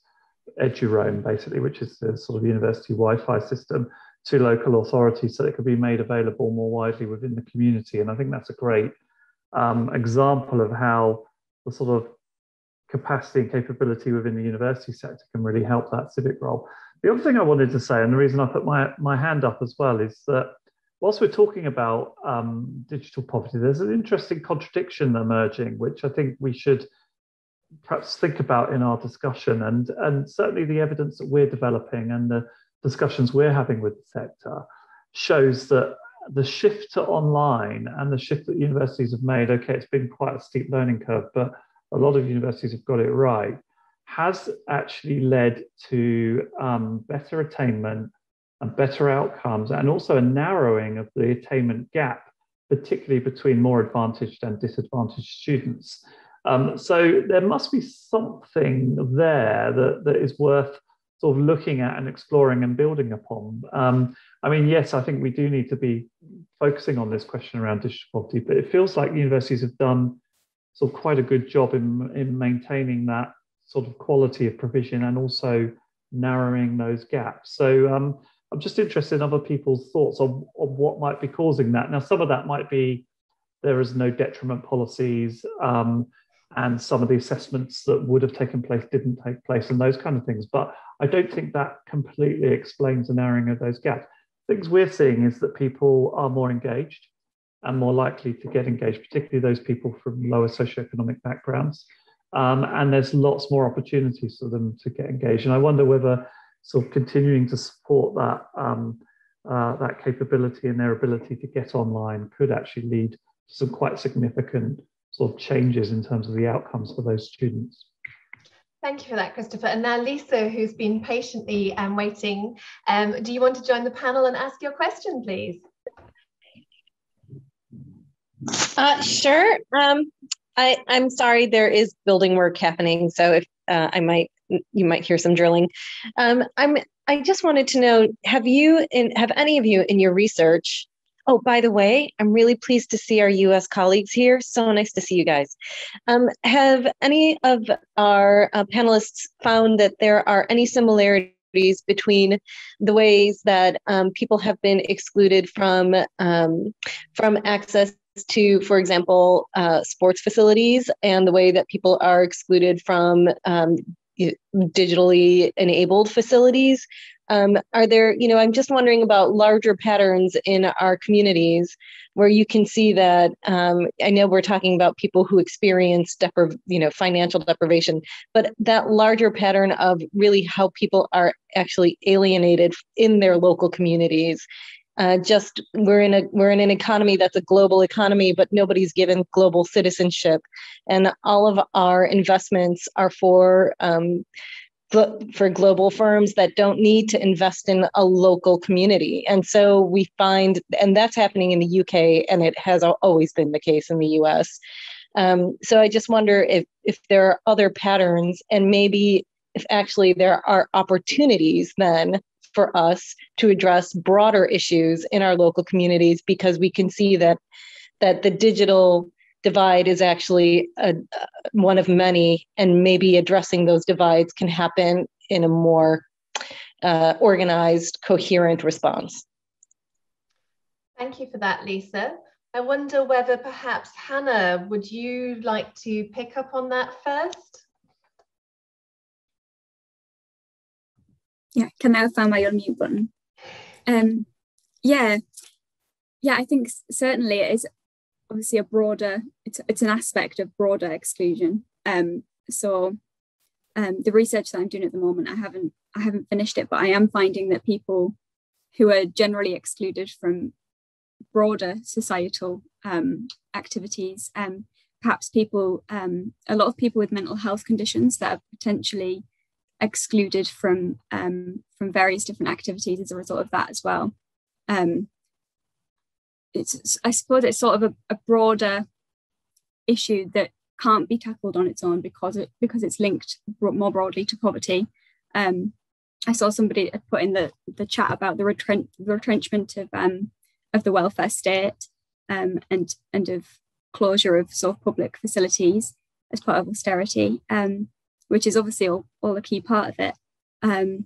EduRoam basically, which is the sort of university Wi-Fi system, to local authorities so it could be made available more widely within the community. And I think that's a great um, example of how the sort of capacity and capability within the university sector can really help that civic role. The other thing I wanted to say, and the reason I put my, my hand up as well, is that whilst we're talking about um, digital poverty, there's an interesting contradiction emerging, which I think we should perhaps think about in our discussion, and and certainly the evidence that we're developing and the discussions we're having with the sector shows that the shift to online and the shift that universities have made. Okay, it's been quite a steep learning curve, but a lot of universities have got it right. Has actually led to um, better attainment and better outcomes, and also a narrowing of the attainment gap, particularly between more advantaged and disadvantaged students. Um, so there must be something there that, that is worth sort of looking at and exploring and building upon. Um, I mean, yes, I think we do need to be focusing on this question around digital poverty, but it feels like universities have done sort of quite a good job in, in maintaining that sort of quality of provision and also narrowing those gaps. So um, I'm just interested in other people's thoughts on, on what might be causing that. Now, some of that might be there is no detriment policies, um, and some of the assessments that would have taken place didn't take place, and those kind of things. But I don't think that completely explains the narrowing of those gaps. Things we're seeing is that people are more engaged and more likely to get engaged, particularly those people from lower socioeconomic backgrounds. Um, and there's lots more opportunities for them to get engaged. And I wonder whether sort of continuing to support that um, uh, that capability and their ability to get online could actually lead to some quite significant sort of changes in terms of the outcomes for those students. Thank you for that, Christopher. And now Lisa, who's been patiently um, waiting, um, do you want to join the panel and ask your question, please? Uh, sure. Um, I, I'm sorry, there is building work happening, so if uh, I might, you might hear some drilling. Um, I'm. I just wanted to know: Have you, in, have any of you in your research? Oh, by the way, I'm really pleased to see our U.S. colleagues here. So nice to see you guys. Um, have any of our uh, panelists found that there are any similarities? between the ways that um, people have been excluded from um, from access to, for example, uh, sports facilities and the way that people are excluded from um, digitally enabled facilities. Um, are there, you know, I'm just wondering about larger patterns in our communities where you can see that. Um, I know we're talking about people who experience, depri- you know, financial deprivation, but that larger pattern of really how people are actually alienated in their local communities uh, just we're in a we're in an economy that's a global economy, but nobody's given global citizenship, and all of our investments are for um, for global firms that don't need to invest in a local community. And so we find, and that's happening in the UK, and it has always been the case in the US. Um, so I just wonder if if there are other patterns, and maybe if actually there are opportunities then for us to address broader issues in our local communities because we can see that that the digital divide is actually a, one of many and maybe addressing those divides can happen in a more uh, organized coherent response. Thank you for that lisa. I wonder whether perhaps hannah would you like to pick up on that first yeah, can now find my unmute button. Um, yeah, yeah, I think certainly it is obviously a broader, it's, it's an aspect of broader exclusion. Um, so um, the research that I'm doing at the moment, I haven't, I haven't finished it, but I am finding that people who are generally excluded from broader societal um, activities, um, perhaps people, um, a lot of people with mental health conditions that are potentially excluded from um, from various different activities as a result of that as well. Um, it's I suppose it's sort of a, a, broader issue that can't be tackled on its own because it because it's linked more broadly to poverty. Um, I saw somebody put in the, the chat about the, retrench, the retrenchment of um, of the welfare state um, and and of closure of sort of public facilities as part of austerity. Um, which is obviously all, all a key part of it. Um,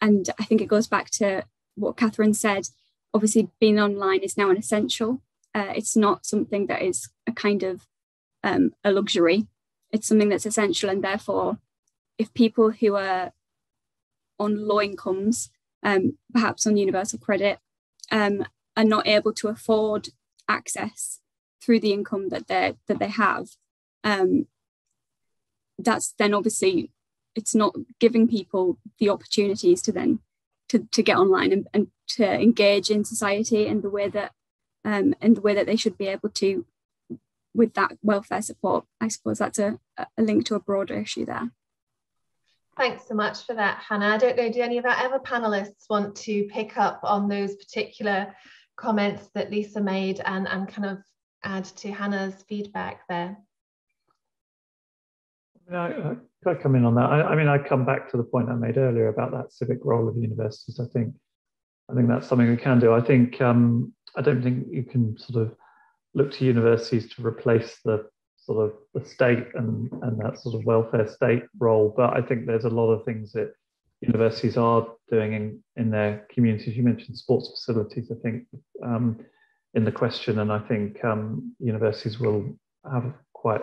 and I think it goes back to what Catherine said. Obviously, being online is now an essential. Uh, it's not something that is a kind of um, a luxury. It's something that's essential, and therefore, if people who are on low incomes, um, perhaps on universal credit, um, are not able to afford access through the income that they that they have, um, that's then obviously it's not giving people the opportunities to then to, to get online and, and to engage in society in the way that um, in the way that they should be able to with that welfare support. I suppose that's a, a link to a broader issue there. Thanks so much for that, Hannah. I don't know, do any of our other panelists want to pick up on those particular comments that Lisa made and, and kind of add to Hannah's feedback there? I, I, I come in on that? I, I, mean, I come back to the point I made earlier about that civic role of universities. I think, I think that's something we can do. I think um, I don't think you can sort of look to universities to replace the sort of the state and, and that sort of welfare state role. But I think there's a lot of things that universities are doing in, in their communities. You mentioned sports facilities, I think, um, in the question, and I think um, universities will have quite,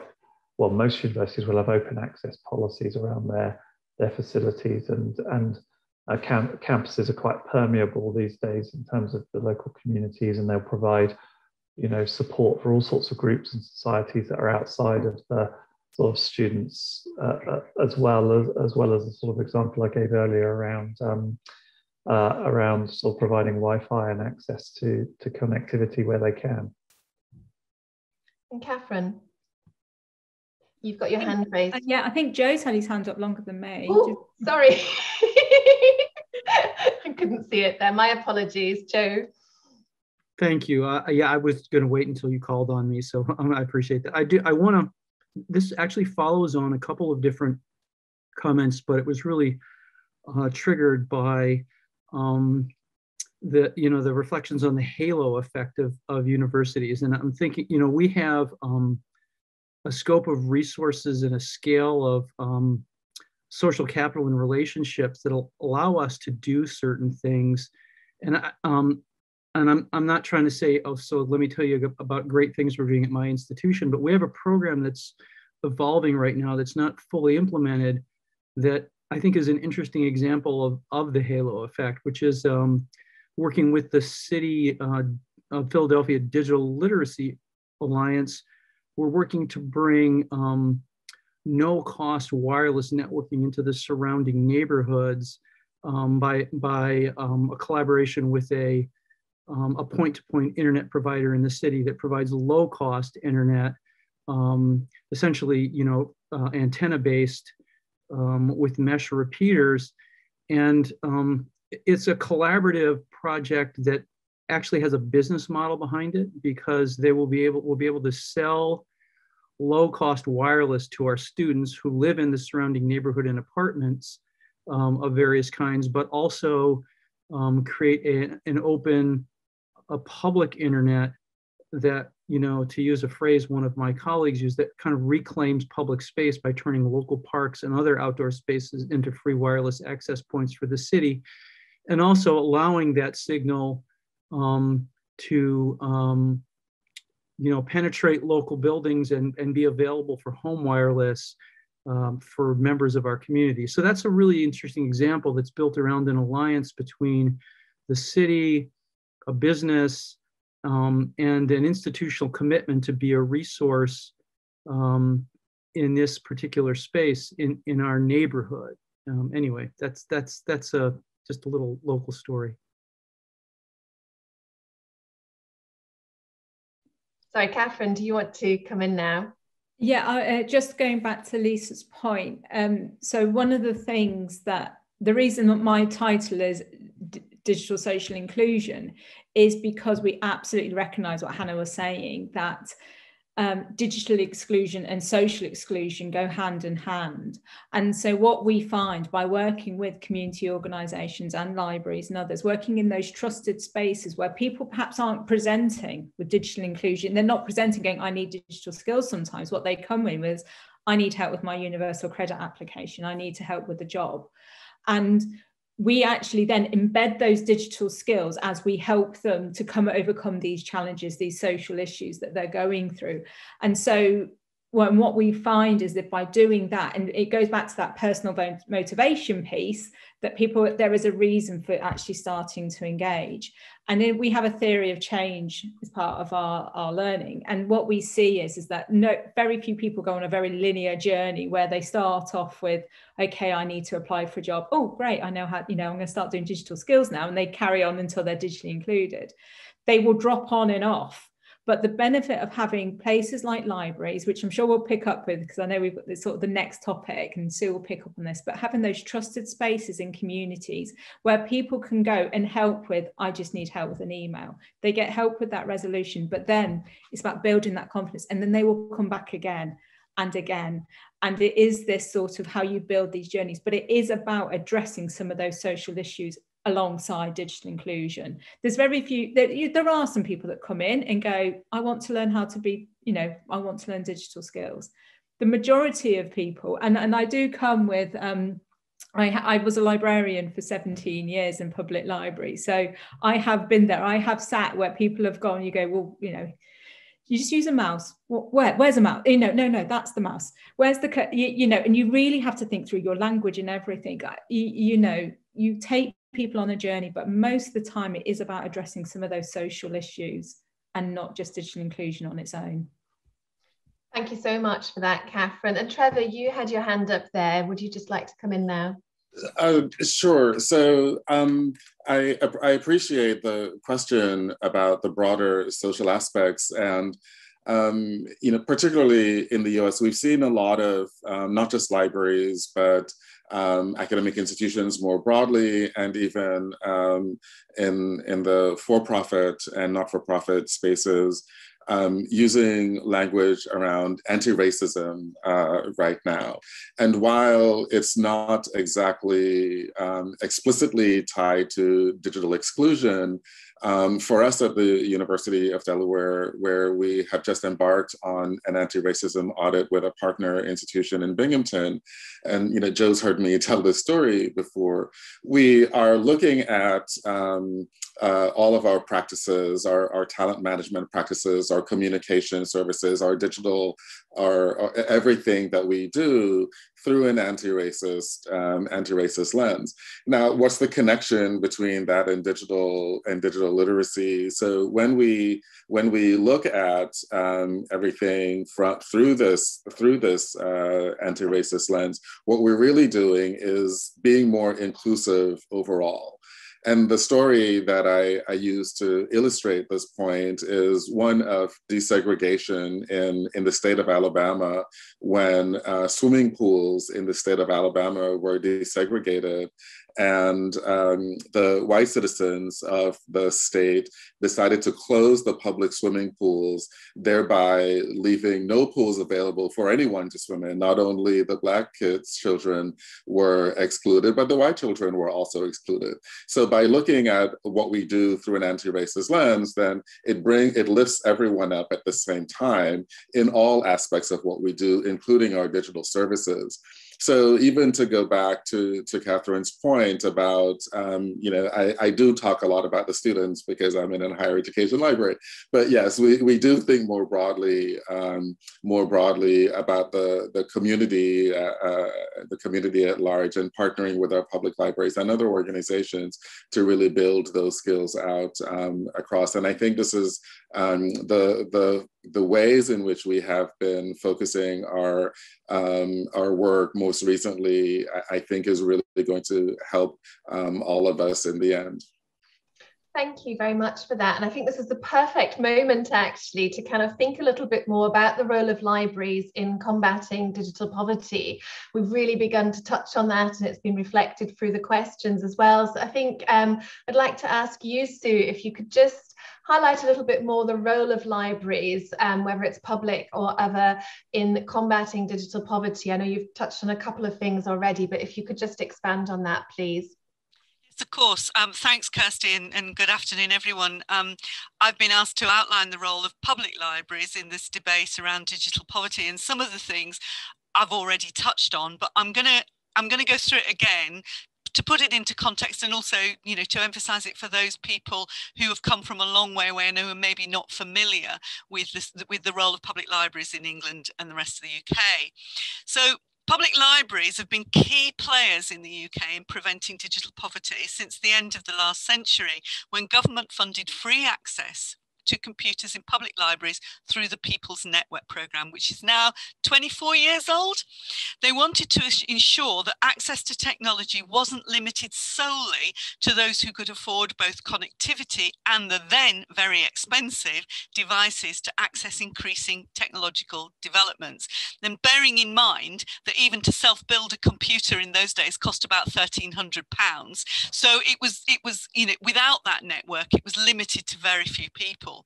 well, most universities will have open access policies around their, their facilities and, and uh, camp, campuses are quite permeable these days in terms of the local communities and they'll provide you know, support for all sorts of groups and societies that are outside of the sort of students, uh, uh, as well as as well as the sort of example I gave earlier around um, uh, around sort of providing Wi-Fi and access to to connectivity where they can. And Catherine, you've got your hand raised. Yeah, I think Joe's had his hand up longer than me. Oh, sorry. I couldn't see it there. My apologies, Joe. Thank you. Uh, yeah, I was going to wait until you called on me, so um, I appreciate that. I do. I want to. This actually follows on a couple of different comments, but it was really uh, triggered by um, the you know the reflections on the halo effect of of universities, and I'm thinking you know we have um, a scope of resources and a scale of um, social capital and relationships that'll allow us to do certain things. And I, um, and I'm, I'm not trying to say, oh, so let me tell you about great things we're doing at my institution, but we have a program that's evolving right now that's not fully implemented that I think is an interesting example of, of the halo effect, which is um, working with the city uh, of Philadelphia Digital Literacy Alliance. We're working to bring um, no cost wireless networking into the surrounding neighborhoods um, by, by um, a collaboration with a um, a point-to-point internet provider in the city that provides low-cost internet, um, essentially, you know, uh, antenna-based with mesh repeaters, and it's a collaborative project that actually has a business model behind it because they will be able will be able to sell low-cost wireless to our students who live in the surrounding neighborhood and apartments um, of various kinds, but also um, create a, an open a public internet that, you know, to use a phrase one of my colleagues used, that kind of reclaims public space by turning local parks and other outdoor spaces into free wireless access points for the city, and also allowing that signal um, to, um, you know, penetrate local buildings and, and be available for home wireless um, for members of our community. So that's a really interesting example that's built around an alliance between the city, a business, um, and an institutional commitment to be a resource um, in this particular space in, in our neighborhood. Um, anyway, that's that's that's a just a little local story. Sorry, Catherine, do you want to come in now? Yeah, uh, just going back to Lisa's point. Um, so one of the things that the reason that my title is digital social inclusion is because we absolutely recognize what Hannah was saying that um, digital exclusion and social exclusion go hand in hand. And so, what we find by working with community organisations and libraries and others, working in those trusted spaces where people perhaps aren't presenting with digital inclusion, they're not presenting going, I need digital skills sometimes. What they come in with, I need help with my universal credit application, I need to help with the job. And we actually then embed those digital skills as we help them to come overcome these challenges these social issues that they're going through. And so well, what we find is that by doing that, and it goes back to that personal motivation piece, that people there is a reason for actually starting to engage. And then we have a theory of change as part of our, our learning. And what we see is, is that no very few people go on a very linear journey where they start off with, okay, I need to apply for a job. Oh, great, I know how, you know, I'm going to start doing digital skills now. And they carry on until they're digitally included. They will drop on and off but the benefit of having places like libraries, which I'm sure we'll pick up with, because I know we've got this sort of the next topic and Sue will pick up on this, but having those trusted spaces in communities where people can go and help with, I just need help with an email. They get help with that resolution, but then it's about building that confidence and then they will come back again and again. And it is this sort of how you build these journeys, but it is about addressing some of those social issues alongside digital inclusion. There's very few, there, there are some people that come in and go, I want to learn how to be, you know, I want to learn digital skills. The majority of people, and, and I do come with, um, I, I, was a librarian for 17 years in public library. So I have been there. I have sat where people have gone, you go, well, you know, you just use a mouse. Where, where's a mouse? You know, no, no, that's the mouse. Where's the, you, you know, and you really have to think through your language and everything. You, you know, you take people on a journey, but most of the time it is about addressing some of those social issues and not just digital inclusion on its own. Thank you so much for that, Catherine. And Trevor, you had your hand up there. Would you just like to come in now? Uh, sure. So um, I, I appreciate the question about the broader social aspects and um, you know, particularly in the US, we've seen a lot of um, not just libraries, but um, academic institutions more broadly, and even um, in, in the for-profit and not-for-profit spaces, um, using language around anti-racism uh, right now. And while it's not exactly um, explicitly tied to digital exclusion, um, for us at the University of Delaware, where we have just embarked on an anti-racism audit with a partner institution in Binghamton, and you know, Joe's heard me tell this story before, we are looking at um, uh, all of our practices, our, our talent management practices, our communication services, our digital, our, our everything that we do through an anti-racist um, anti-racist lens. Now, what's the connection between that and digital and digital literacy? So when we when we look at um, everything from through this through this uh, anti-racist lens, what we're really doing is being more inclusive overall. And the story that I, I use to illustrate this point is one of desegregation in, in the state of Alabama when uh, swimming pools in the state of Alabama were desegregated and um, the white citizens of the state decided to close the public swimming pools, thereby leaving no pools available for anyone to swim in. Not only the Black kids' children were excluded, but the white children were also excluded. So by looking at what we do through an anti-racist lens, then it brings it lifts everyone up at the same time in all aspects of what we do, including our digital services. So even to go back to, to Catherine's point about, um, you know, I, I do talk a lot about the students because I'm in a higher education library, but yes, we, we do think more broadly, um, more broadly about the, the community, uh, uh, the community at large and partnering with our public libraries and other organizations to really build those skills out um, across. And I think this is um, the, the, the ways in which we have been focusing our, um, our work most recently, I, I, think is really going to help um, all of us in the end. Thank you very much for that. And I think this is the perfect moment actually to kind of think a little bit more about the role of libraries in combating digital poverty. We've really begun to touch on that and it's been reflected through the questions as well. So I think um, I'd like to ask you, Sue, if you could just highlight a little bit more the role of libraries, um, whether it's public or other, in combating digital poverty. I know you've touched on a couple of things already, but if you could just expand on that, please. Of course. Um, thanks, Kirsty, and, and, good afternoon, everyone. Um, I've been asked to outline the role of public libraries in this debate around digital poverty, and some of the things I've already touched on, but I'm going to I'm going to go through it again to put it into context and also, you know, to emphasize it for those people who have come from a long way away and who are maybe not familiar with this, with the role of public libraries in England and the rest of the UK. So Public libraries have been key players in the UK in preventing digital poverty since the end of the last century, when government funded free access to computers in public libraries through the People's Network programme, which is now 24 years old. They wanted to ensure that access to technology wasn't limited solely to those who could afford both connectivity and the then very expensive devices to access increasing technological developments. Then bearing in mind that even to self-build a computer in those days cost about 1300 pounds. So it was, it was, you know, without that network, it was limited to very few people people.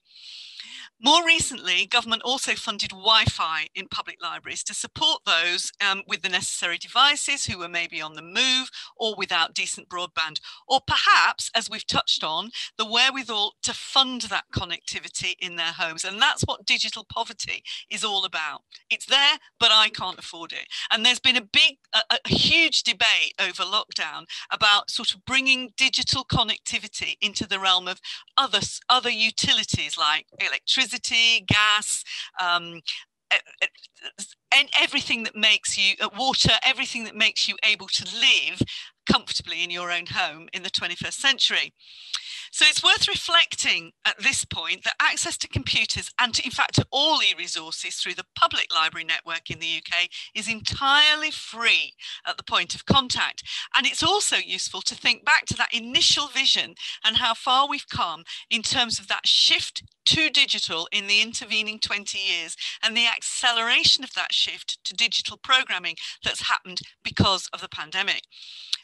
More recently, government also funded Wi-Fi in public libraries to support those um, with the necessary devices who were maybe on the move or without decent broadband, or perhaps, as we've touched on, the wherewithal to fund that connectivity in their homes. And that's what digital poverty is all about. It's there, but I can't afford it. And there's been a big, a, a huge debate over lockdown about sort of bringing digital connectivity into the realm of other, other utilities like electricity electricity, gas, um, and everything that makes you uh, water, everything that makes you able to live comfortably in your own home in the 21st century. So it's worth reflecting at this point that access to computers and to, in fact to all e-resources through the public library network in the UK is entirely free at the point of contact. And it's also useful to think back to that initial vision and how far we've come in terms of that shift to digital in the intervening 20 years and the acceleration of that shift to digital programming that's happened because of the pandemic.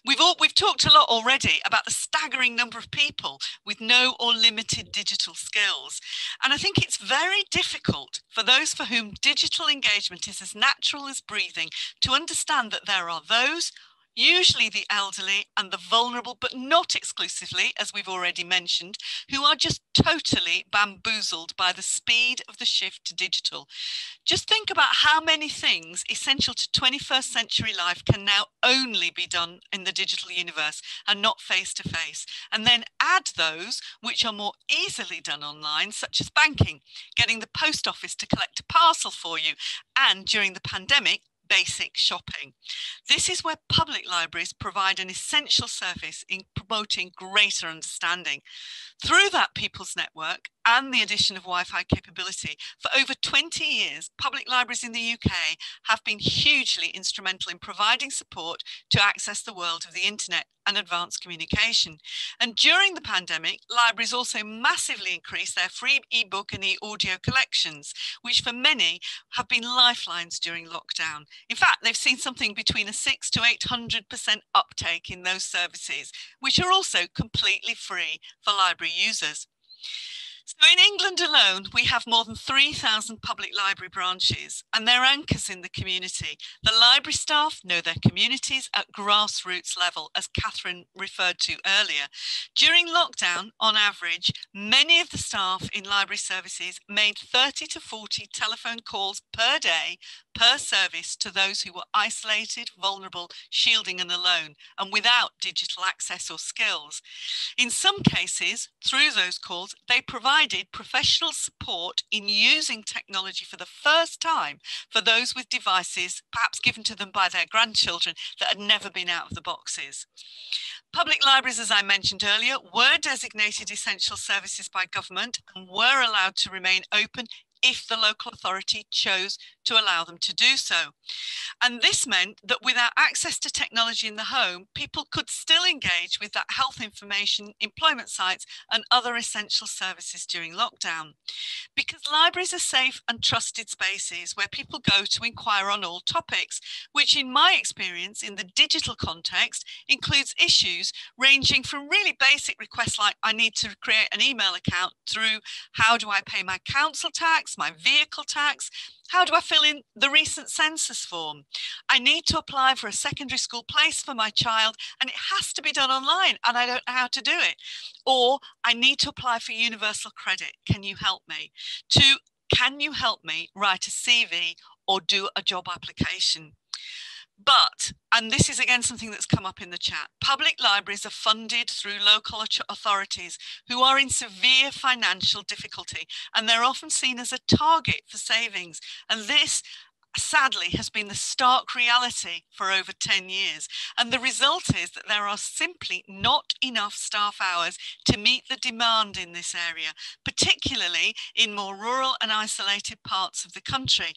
We've all we've talked a lot already about the staggering number of people with no or limited digital skills. And I think it's very difficult for those for whom digital engagement is as natural as breathing to understand that there are those usually the elderly and the vulnerable, but not exclusively, as we've already mentioned, who are just totally bamboozled by the speed of the shift to digital. Just think about how many things essential to 21st century life can now only be done in the digital universe and not face to face. And then add those which are more easily done online, such as banking, getting the post office to collect a parcel for you, and during the pandemic, basic shopping. This is where public libraries provide an essential service in promoting greater understanding. Through that People's Network and the addition of Wi-Fi capability, for over 20 years, public libraries in the UK have been hugely instrumental in providing support to access the world of the internet and advanced communication. And during the pandemic, libraries also massively increased their free ebook and e-audio collections, which for many have been lifelines during lockdown. In fact, they've seen something between a six to 800% uptake in those services, which are also completely free for library users. So in England alone, we have more than 3,000 public library branches and they're anchors in the community. The library staff know their communities at grassroots level, as Catherine referred to earlier. During lockdown, on average, many of the staff in library services made 30 to 40 telephone calls per day per service to those who were isolated, vulnerable, shielding and alone, and without digital access or skills. In some cases, through those calls, they provided professional support in using technology for the first time for those with devices perhaps given to them by their grandchildren that had never been out of the boxes. Public libraries, as I mentioned earlier, were designated essential services by government and were allowed to remain open if the local authority chose to allow them to do so. And this meant that without access to technology in the home, people could still engage with that health information, employment sites, and other essential services during lockdown. Because libraries are safe and trusted spaces where people go to inquire on all topics, which in my experience in the digital context includes issues ranging from really basic requests like I need to create an email account through how do I pay my council tax, my vehicle tax, how do I fill in the recent census form? I need to apply for a secondary school place for my child and it has to be done online and I don't know how to do it. Or I need to apply for universal credit. Can you help me? To can you help me write a CV or do a job application? But, and this is again something that's come up in the chat, public libraries are funded through local authorities who are in severe financial difficulty and they're often seen as a target for savings. And this sadly has been the stark reality for over 10 years. And the result is that there are simply not enough staff hours to meet the demand in this area, particularly in more rural and isolated parts of the country.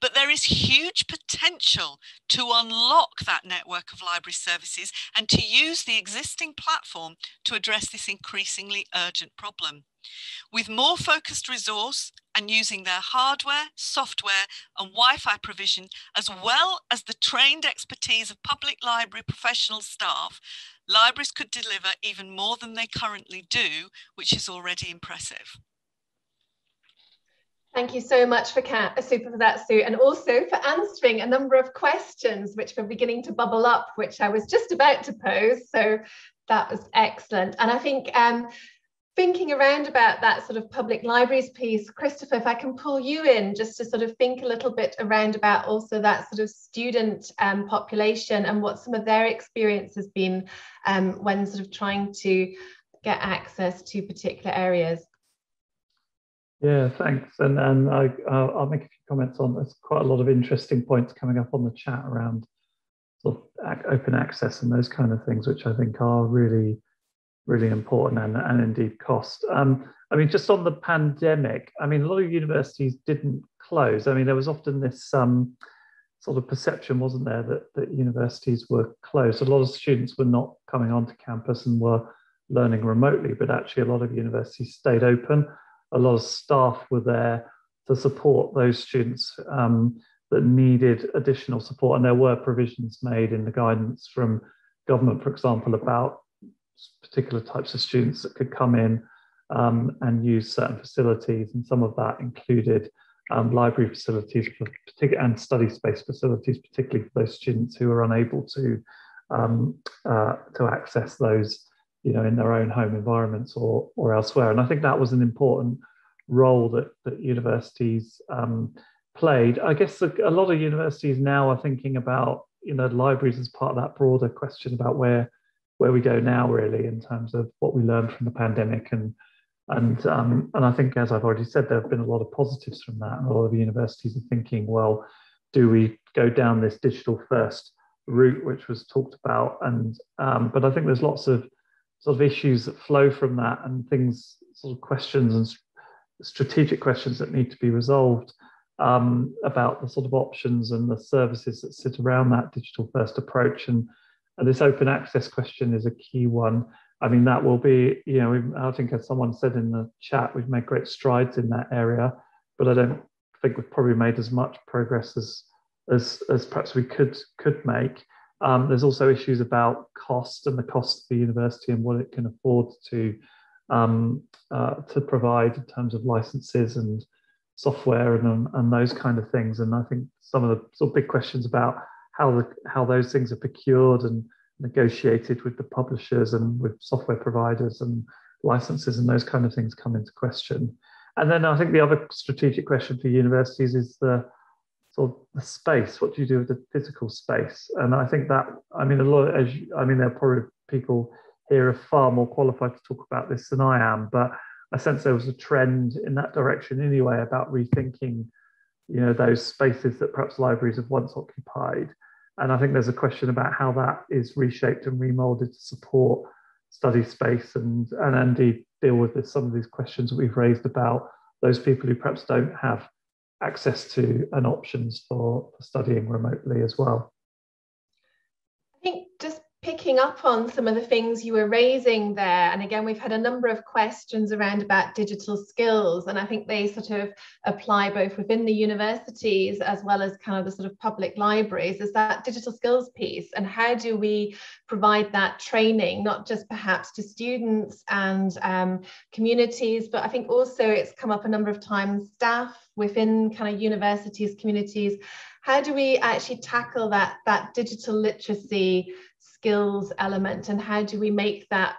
But there is huge potential to unlock that network of library services and to use the existing platform to address this increasingly urgent problem. With more focused resource and using their hardware, software and Wi-Fi provision, as well as the trained expertise of public library professional staff, libraries could deliver even more than they currently do, which is already impressive. Thank you so much for Kat, super for that, Sue, and also for answering a number of questions which were beginning to bubble up, which I was just about to pose. So that was excellent. And I think um, thinking around about that sort of public libraries piece, Christopher, if I can pull you in just to sort of think a little bit around about also that sort of student um, population and what some of their experience has been um, when sort of trying to get access to particular areas. Yeah, thanks. And, and I, will make a few comments on there's quite a lot of interesting points coming up on the chat around sort of open access and those kind of things, which I think are really really important and, and indeed cost. Um, I mean, just on the pandemic, I mean, a lot of universities didn't close. I mean, there was often this um, sort of perception, wasn't there, that, that universities were closed. A lot of students were not coming onto campus and were learning remotely, but actually a lot of universities stayed open. A lot of staff were there to support those students um, that needed additional support. And there were provisions made in the guidance from government, for example, about particular types of students that could come in um, and use certain facilities, and some of that included um, library facilities for particular and study space facilities, particularly for those students who are unable to um, uh, to access those, you know, in their own home environments or or elsewhere. And I think that was an important role that that universities um, played. I guess a, a lot of universities now are thinking about you know libraries as part of that broader question about where where we go now, really, in terms of what we learned from the pandemic. And and um, and I think, as I've already said, there have been a lot of positives from that. And a lot of universities are thinking, well, do we go down this digital first route, which was talked about? And um, but I think there's lots of sort of issues that flow from that, and things, sort of questions and strategic questions that need to be resolved. Um, about the sort of options and the services that sit around that digital first approach and and this open access question is a key one. I mean, that will be, you know, I think as someone said in the chat, we've made great strides in that area, but I don't think we've probably made as much progress as as, as perhaps we could could make. Um, there's also issues about cost and the cost of the university and what it can afford to um, uh, to provide in terms of licenses and software and, and those kind of things. And I think some of the sort of big questions about how the how those things are procured and negotiated with the publishers and with software providers and licenses and those kind of things come into question. And then I think the other strategic question for universities is the sort of the space. What do you do with the physical space? And I think that I mean a lot as you, I mean there are probably people here are far more qualified to talk about this than I am, but I sense there was a trend in that direction anyway about rethinking, you know, those spaces that perhaps libraries have once occupied and I think there's a question about how that is reshaped and remolded to support study space and, and indeed deal with this, some of these questions that we've raised about those people who perhaps don't have access to and options for, for studying remotely as well. I think just picking up on some of the things you were raising there and again we've had a number of questions around about digital skills and i think they sort of apply both within the universities as well as kind of the sort of public libraries is that digital skills piece and how do we provide that training not just perhaps to students and um, communities but i think also it's come up a number of times staff within kind of universities communities. How do we actually tackle that that digital literacy skills element and how do we make that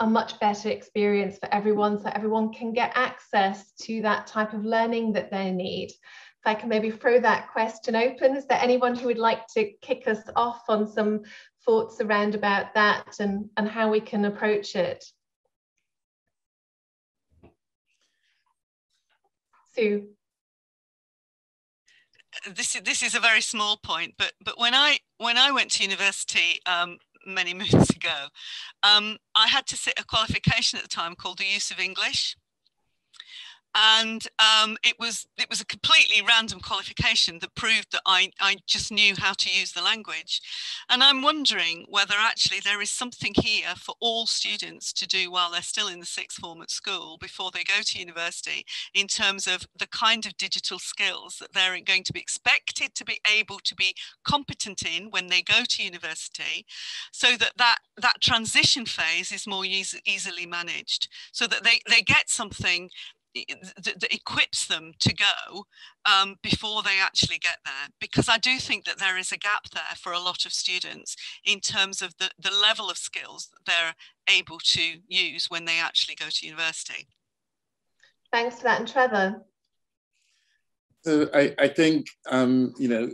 a much better experience for everyone so everyone can get access to that type of learning that they need If I can maybe throw that question open. Is there anyone who would like to kick us off on some thoughts around about that and, and how we can approach it? Sue. This is, this is a very small point, but but when I when I went to university um, many moons ago, um, I had to sit a qualification at the time called the use of English and um, it was it was a completely random qualification that proved that I, I just knew how to use the language. And i'm wondering whether actually there is something here for all students to do while they're still in the sixth form at school before they go to university in terms of the kind of digital skills that they're going to be expected to be able to be competent in when they go to university so that that, that transition phase is more easy, easily managed so that they, they get something that, that equips them to go um, before they actually get there. Because I do think that there is a gap there for a lot of students in terms of the, the level of skills that they're able to use when they actually go to university. Thanks for that. And Trevor? So I, I think, um, you know,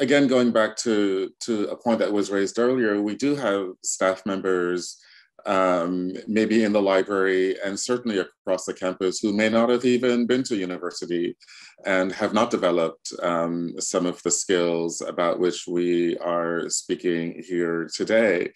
again, going back to, to a point that was raised earlier, we do have staff members um, maybe in the library and certainly across the campus who may not have even been to university and have not developed um, some of the skills about which we are speaking here today.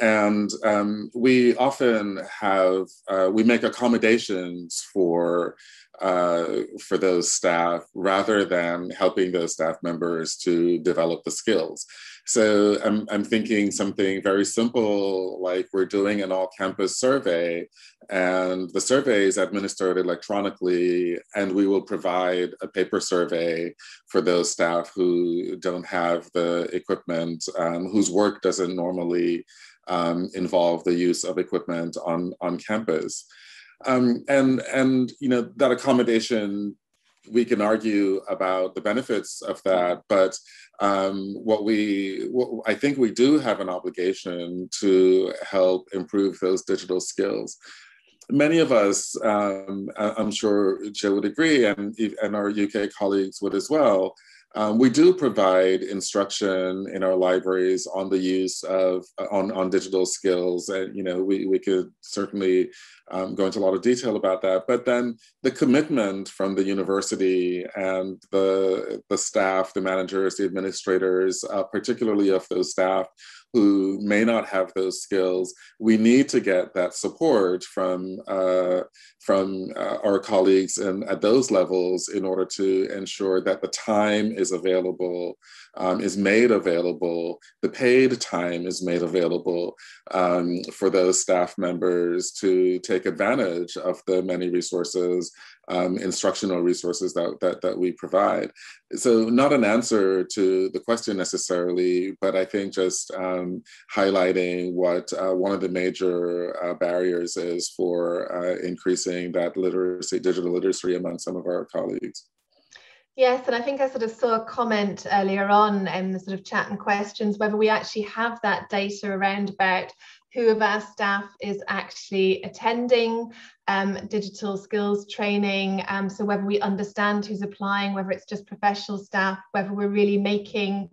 And um, we often have, uh, we make accommodations for uh, for those staff rather than helping those staff members to develop the skills. So I'm, I'm thinking something very simple, like we're doing an all campus survey, and the survey is administered electronically, and we will provide a paper survey for those staff who don't have the equipment, um, whose work doesn't normally um, involve the use of equipment on, on campus. Um, and and you know that accommodation we can argue about the benefits of that, but um, what we, what I think we do have an obligation to help improve those digital skills. Many of us, um, I'm sure Joe would agree, and, and our UK colleagues would as well, um, we do provide instruction in our libraries on the use of on, on digital skills, and you know we, we could certainly um, go into a lot of detail about that. But then the commitment from the university and the the staff, the managers, the administrators, uh, particularly of those staff who may not have those skills, we need to get that support from uh, from uh, our colleagues and at those levels in order to ensure that the time is available, um, is made available, the paid time is made available um, for those staff members to take advantage of the many resources um, instructional resources that, that, that we provide. So not an answer to the question necessarily, but I think just um, highlighting what uh, one of the major uh, barriers is for uh, increasing that literacy, digital literacy among some of our colleagues. Yes, and I think I sort of saw a comment earlier on in the sort of chat and questions whether we actually have that data around about who of our staff is actually attending um, digital skills training. Um, so whether we understand who's applying, whether it's just professional staff, whether we're really making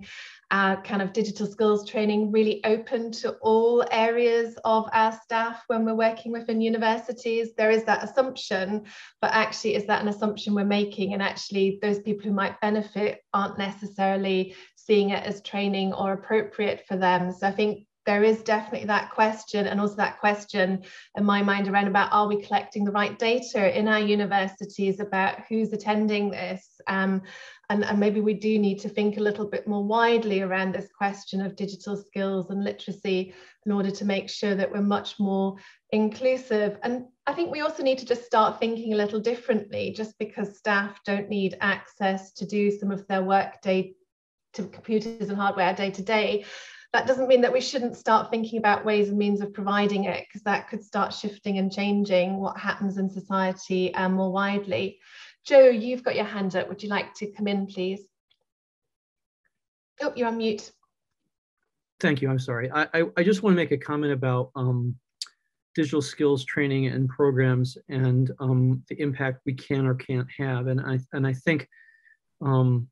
our kind of digital skills training really open to all areas of our staff when we're working within universities. There is that assumption, but actually is that an assumption we're making? And actually those people who might benefit aren't necessarily seeing it as training or appropriate for them. So I think there is definitely that question and also that question in my mind around about are we collecting the right data in our universities about who's attending this? Um, and, and maybe we do need to think a little bit more widely around this question of digital skills and literacy in order to make sure that we're much more inclusive. And I think we also need to just start thinking a little differently just because staff don't need access to do some of their work day to computers and hardware day to day that doesn't mean that we shouldn't start thinking about ways and means of providing it because that could start shifting and changing what happens in society um, more widely. Joe, you've got your hand up. Would you like to come in, please? Oh, you're on mute. Thank you. I'm sorry. I, I, I just want to make a comment about um, digital skills training and programs and um, the impact we can or can't have. And I, and I think um,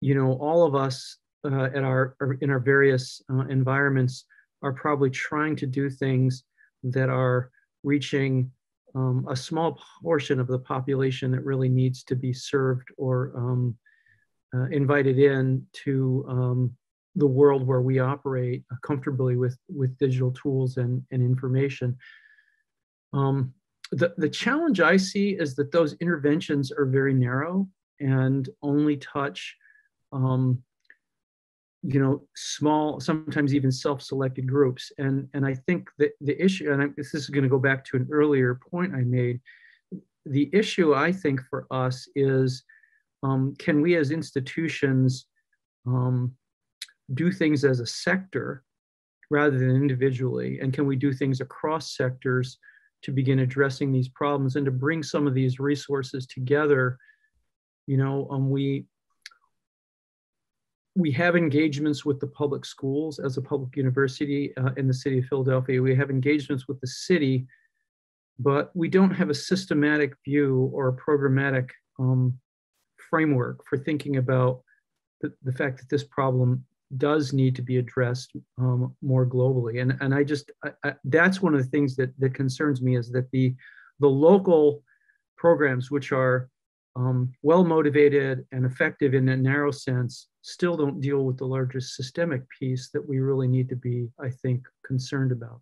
you know, all of us uh, at our in our various uh, environments are probably trying to do things that are reaching um, a small portion of the population that really needs to be served or um, uh, invited in to um, the world where we operate comfortably with, with digital tools and, and information. Um, the, the challenge I see is that those interventions are very narrow and only touch um, you know small sometimes even self-selected groups. And and i think that the issue and I, this is going to go back to an earlier point i made. The issue i think for us is um, can we as institutions um, do things as a sector rather than individually? And can we do things across sectors to begin addressing these problems and to bring some of these resources together? You know um, we we have engagements with the public schools as a public university uh, in the city of Philadelphia. We have engagements with the city, but we don't have a systematic view or a programmatic um, framework for thinking about the, the fact that this problem does need to be addressed um, more globally. And, and I just, I, I, that's one of the things that, that concerns me is that the, the local programs, which are um, well motivated and effective in a narrow sense, still don't deal with the larger systemic piece that we really need to be, I think, concerned about.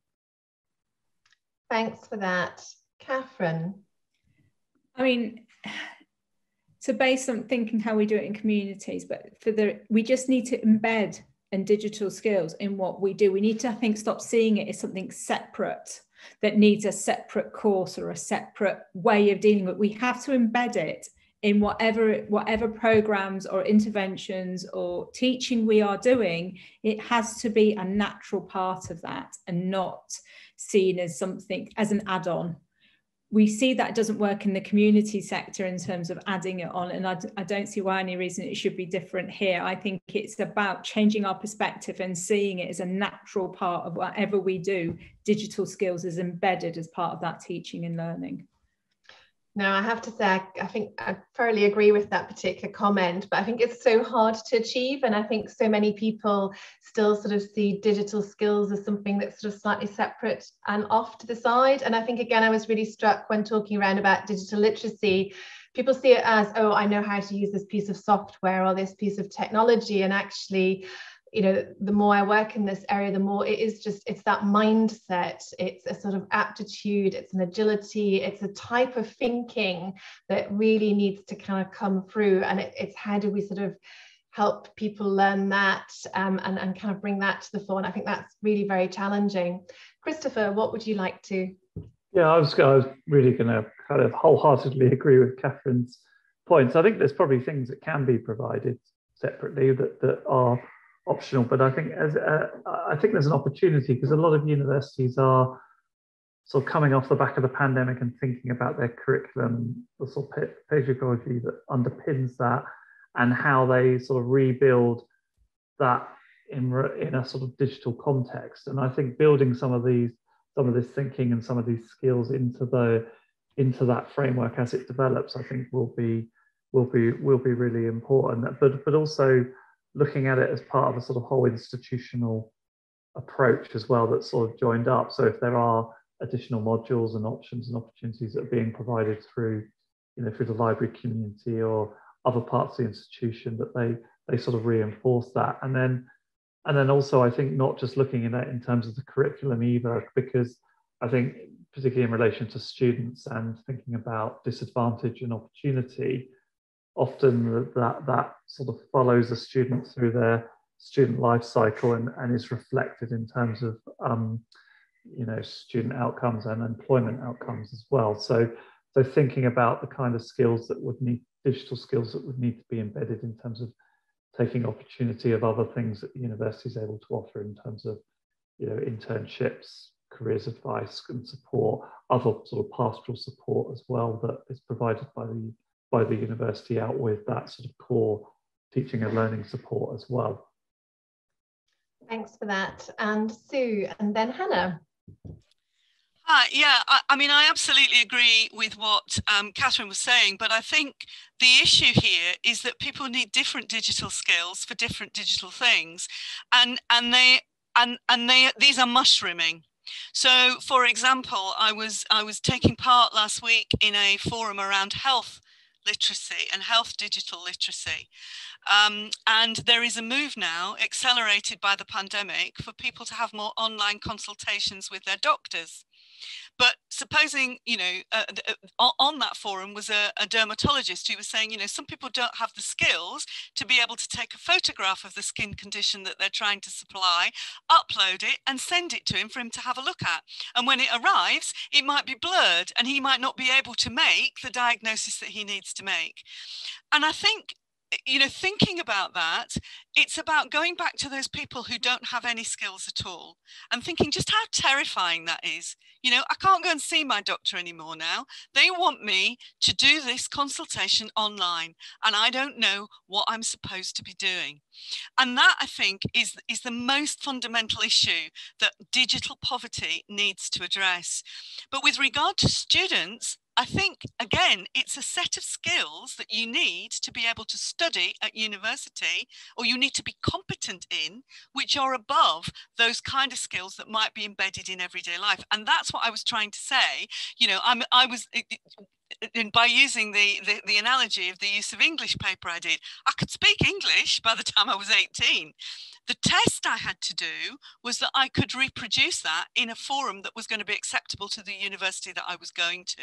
Thanks for that. Catherine? I mean, so based on thinking how we do it in communities, but for the, we just need to embed and digital skills in what we do. We need to, I think, stop seeing it as something separate that needs a separate course or a separate way of dealing with. We have to embed it in whatever whatever programs or interventions or teaching we are doing it has to be a natural part of that and not seen as something as an add-on. We see that doesn't work in the community sector in terms of adding it on and I, I don't see why any reason it should be different here. I think it's about changing our perspective and seeing it as a natural part of whatever we do. Digital skills is embedded as part of that teaching and learning no, I have to say, I, I, think I thoroughly agree with that particular comment, but I think it's so hard to achieve. And I think so many people still sort of see digital skills as something that's sort of slightly separate and off to the side. And I think, again, I was really struck when talking around about digital literacy. People see it as, oh, I know how to use this piece of software or this piece of technology. And actually, you know the more i work in this area the more it is just it's that mindset it's a sort of aptitude it's an agility it's a type of thinking that really needs to kind of come through. And it, it's how do we sort of help people learn that um, and, and kind of bring that to the fore? And i think that's really very challenging. Christopher what would you like to? Yeah i was, I was really going to kind of wholeheartedly agree with catherine's points. I think there's probably things that can be provided separately that, that are optional, but I think as uh, I think there's an opportunity because a lot of universities are sort of coming off the back of the pandemic and thinking about their curriculum, the sort of pedagogy that underpins that, and how they sort of rebuild that in in a sort of digital context. And I think building some of these some of this thinking and some of these skills into the into that framework as it develops, I think will be will be will be really important. But but also looking at it as part of a sort of whole institutional approach as well that's sort of joined up. So if there are additional modules and options and opportunities that are being provided through, you know, through the library community or other parts of the institution, that they they sort of reinforce that. And then and then also I think not just looking at it in terms of the curriculum either, because I think particularly in relation to students and thinking about disadvantage and opportunity, often that that sort of follows a student through their student life cycle and, and is reflected in terms of um, you know student outcomes and employment outcomes as well. So so thinking about the kind of skills that would need digital skills that would need to be embedded in terms of taking opportunity of other things that the university is able to offer in terms of you know internships careers advice and support other sort of pastoral support as well that is provided by the by the university out with that sort of core teaching and learning support as well. Thanks for that. And Sue, and then Hannah. Hi, yeah, I, I, mean, I absolutely agree with what um, Catherine was saying, but I think the issue here is that people need different digital skills for different digital things, and and they and and they these are mushrooming. So, for example, I was I was taking part last week in a forum around health literacy and health digital literacy. Um, and there is a move now, accelerated by the pandemic, for people to have more online consultations with their doctors. But supposing, you know, uh, uh on that forum was a, a, dermatologist who was saying, you know, some people don't have the skills to be able to take a photograph of the skin condition that they're trying to supply, upload it, and send it to him for him to have a look at. And when it arrives, it might be blurred and he might not be able to make the diagnosis that he needs to make. And I think you know, thinking about that, it's about going back to those people who don't have any skills at all and thinking just how terrifying that is. You know, I can't go and see my doctor anymore now. They want me to do this consultation online and I don't know what I'm supposed to be doing. And that I think is, is the most fundamental issue that digital poverty needs to address. But with regard to students, I think, again, it's a set of skills that you need to be able to study at university or you need to be competent in, which are above those kind of skills that might be embedded in everyday life. And that's what I was trying to say. You know, I'm, I was, and by using the, the, the, analogy of the use of English paper I did, I could speak English by the time I was 18. The test I had to do was that I could reproduce that in a forum that was going to be acceptable to the university that I was going to.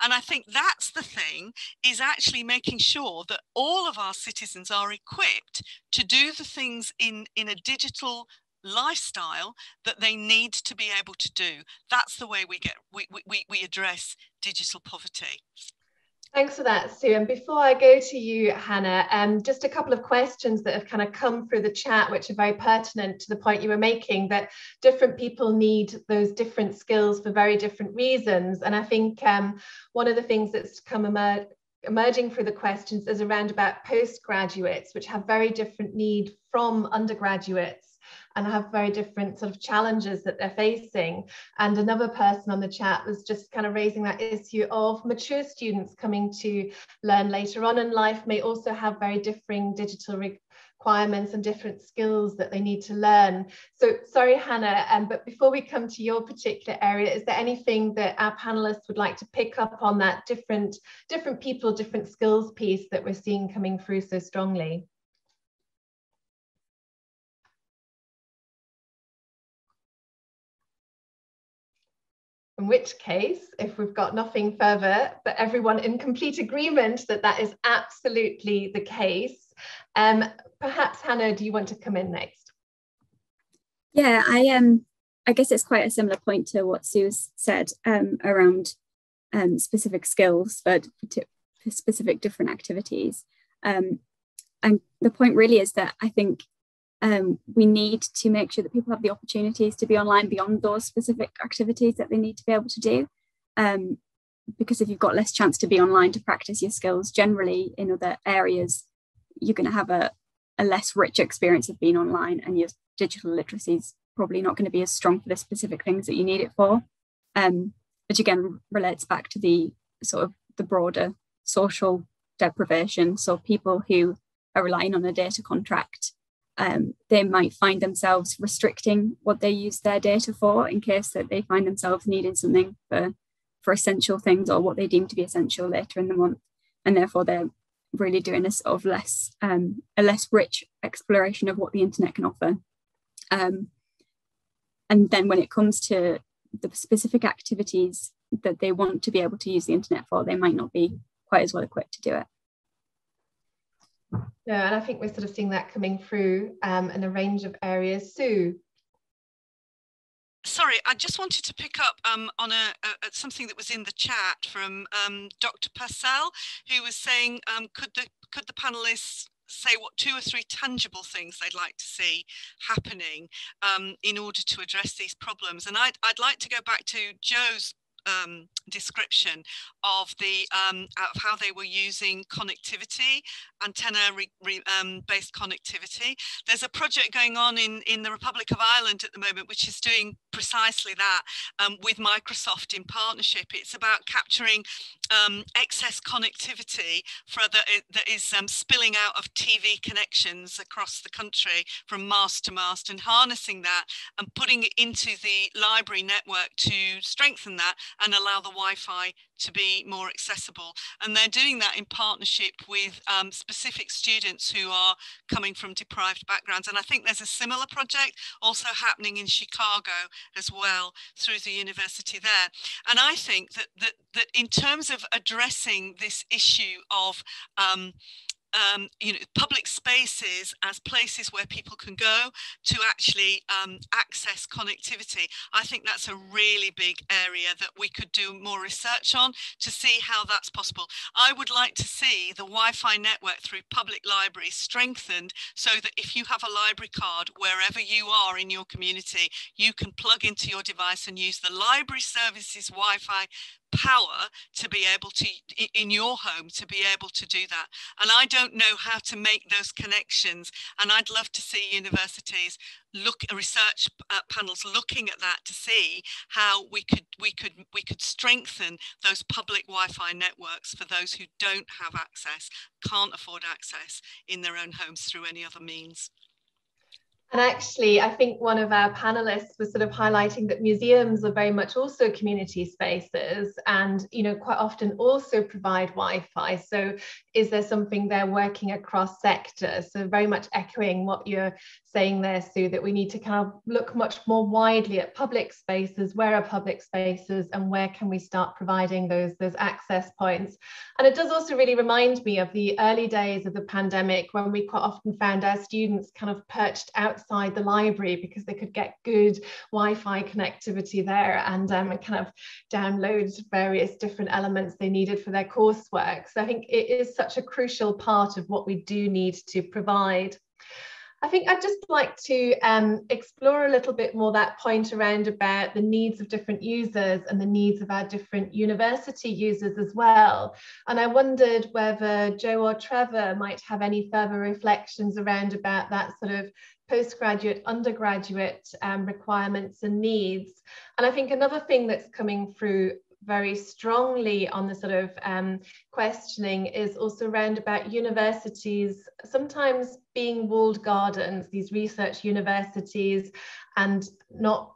And I think that's the thing is actually making sure that all of our citizens are equipped to do the things in, in a digital lifestyle that they need to be able to do. That's the way we get we, we, we address digital poverty. Thanks for that, Sue. And before I go to you, Hannah, um, just a couple of questions that have kind of come through the chat, which are very pertinent to the point you were making, that different people need those different skills for very different reasons. And I think um, one of the things that's come emer emerging through the questions is around about postgraduates, which have very different need from undergraduates and have very different sort of challenges that they're facing. And another person on the chat was just kind of raising that issue of mature students coming to learn later on in life may also have very differing digital requirements and different skills that they need to learn. So sorry, Hannah, um, but before we come to your particular area, is there anything that our panelists would like to pick up on that different, different people, different skills piece that we're seeing coming through so strongly? In which case, if we've got nothing further, but everyone in complete agreement that that is absolutely the case, um, perhaps Hannah, do you want to come in next? Yeah, I um, I guess it's quite a similar point to what Sue said um, around um, specific skills for, for specific different activities. Um, and the point really is that I think um, we need to make sure that people have the opportunities to be online beyond those specific activities that they need to be able to do. Um, because if you've got less chance to be online to practice your skills generally in other areas, you're going to have a, a less rich experience of being online and your digital literacy is probably not going to be as strong for the specific things that you need it for. Um, which again relates back to the sort of the broader social deprivation. So people who are relying on a data contract um, they might find themselves restricting what they use their data for in case that they find themselves needing something for, for essential things or what they deem to be essential later in the month. And therefore they're really doing a sort of less um, a less rich exploration of what the internet can offer. Um, and then when it comes to the specific activities that they want to be able to use the internet for, they might not be quite as well equipped to do it. No, and I think we're sort of seeing that coming through um, in a range of areas. Sue. Sorry, I just wanted to pick up um, on a, a, something that was in the chat from um, Dr. Purcell, who was saying, um, could the could the panelists say what two or three tangible things they'd like to see happening um, in order to address these problems? And I'd, I'd like to go back to Joe's um, description of the um, of how they were using connectivity, antenna re, re, um, based connectivity. There's a project going on in in the Republic of Ireland at the moment, which is doing precisely that um, with Microsoft in partnership. It's about capturing um, excess connectivity for the, that is um, spilling out of TV connections across the country from mast to mast and harnessing that and putting it into the library network to strengthen that and allow the Wi-Fi to be more accessible. And they're doing that in partnership with um, specific students who are coming from deprived backgrounds. And I think there's a similar project also happening in Chicago as well through the university there. And I think that, that, that in terms of addressing this issue of um, um, you know, public spaces as places where people can go to actually um, access connectivity. I think that's a really big area that we could do more research on to see how that's possible. I would like to see the Wi-Fi network through public libraries strengthened so that if you have a library card wherever you are in your community, you can plug into your device and use the library services Wi-Fi power to be able to in your home to be able to do that. And i don't know how to make those connections. And i'd love to see universities look research uh, panels looking at that to see how we could we could we could strengthen those public wi-fi networks for those who don't have access can't afford access in their own homes through any other means and actually, I think one of our panelists was sort of highlighting that museums are very much also community spaces and, you know, quite often also provide Wi-Fi. So is there something they're working across sectors? So very much echoing what you're saying there, Sue, that we need to kind of look much more widely at public spaces, where are public spaces and where can we start providing those, those access points. And it does also really remind me of the early days of the pandemic when we quite often found our students kind of perched outside the library because they could get good Wi-Fi connectivity there and, um, kind of download various different elements they needed for their coursework. So I think it is such a crucial part of what we do need to provide. I think I'd just like to um, explore a little bit more that point around about the needs of different users and the needs of our different university users as well. And I wondered whether Joe or Trevor might have any further reflections around about that sort of postgraduate, undergraduate um, requirements and needs. And I think another thing that's coming through very strongly on the sort of um, questioning is also around about universities sometimes being walled gardens, these research universities, and not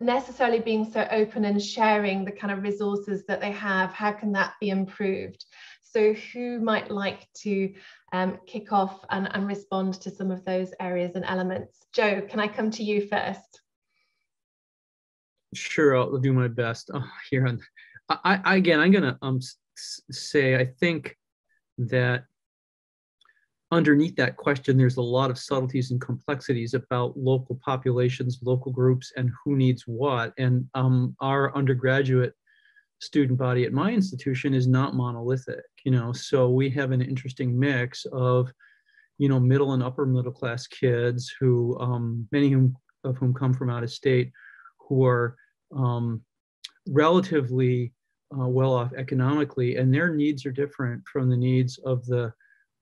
necessarily being so open and sharing the kind of resources that they have. How can that be improved? So who might like to um, kick off and, and respond to some of those areas and elements? Joe, can I come to you first? Sure, I'll do my best oh, here. On, I, I, again, I'm gonna um say I think that underneath that question, there's a lot of subtleties and complexities about local populations, local groups, and who needs what. And um, our undergraduate student body at my institution is not monolithic, you know. So we have an interesting mix of, you know, middle and upper middle class kids who, um, many of whom come from out of state, who are um, relatively uh, well off economically, and their needs are different from the needs of the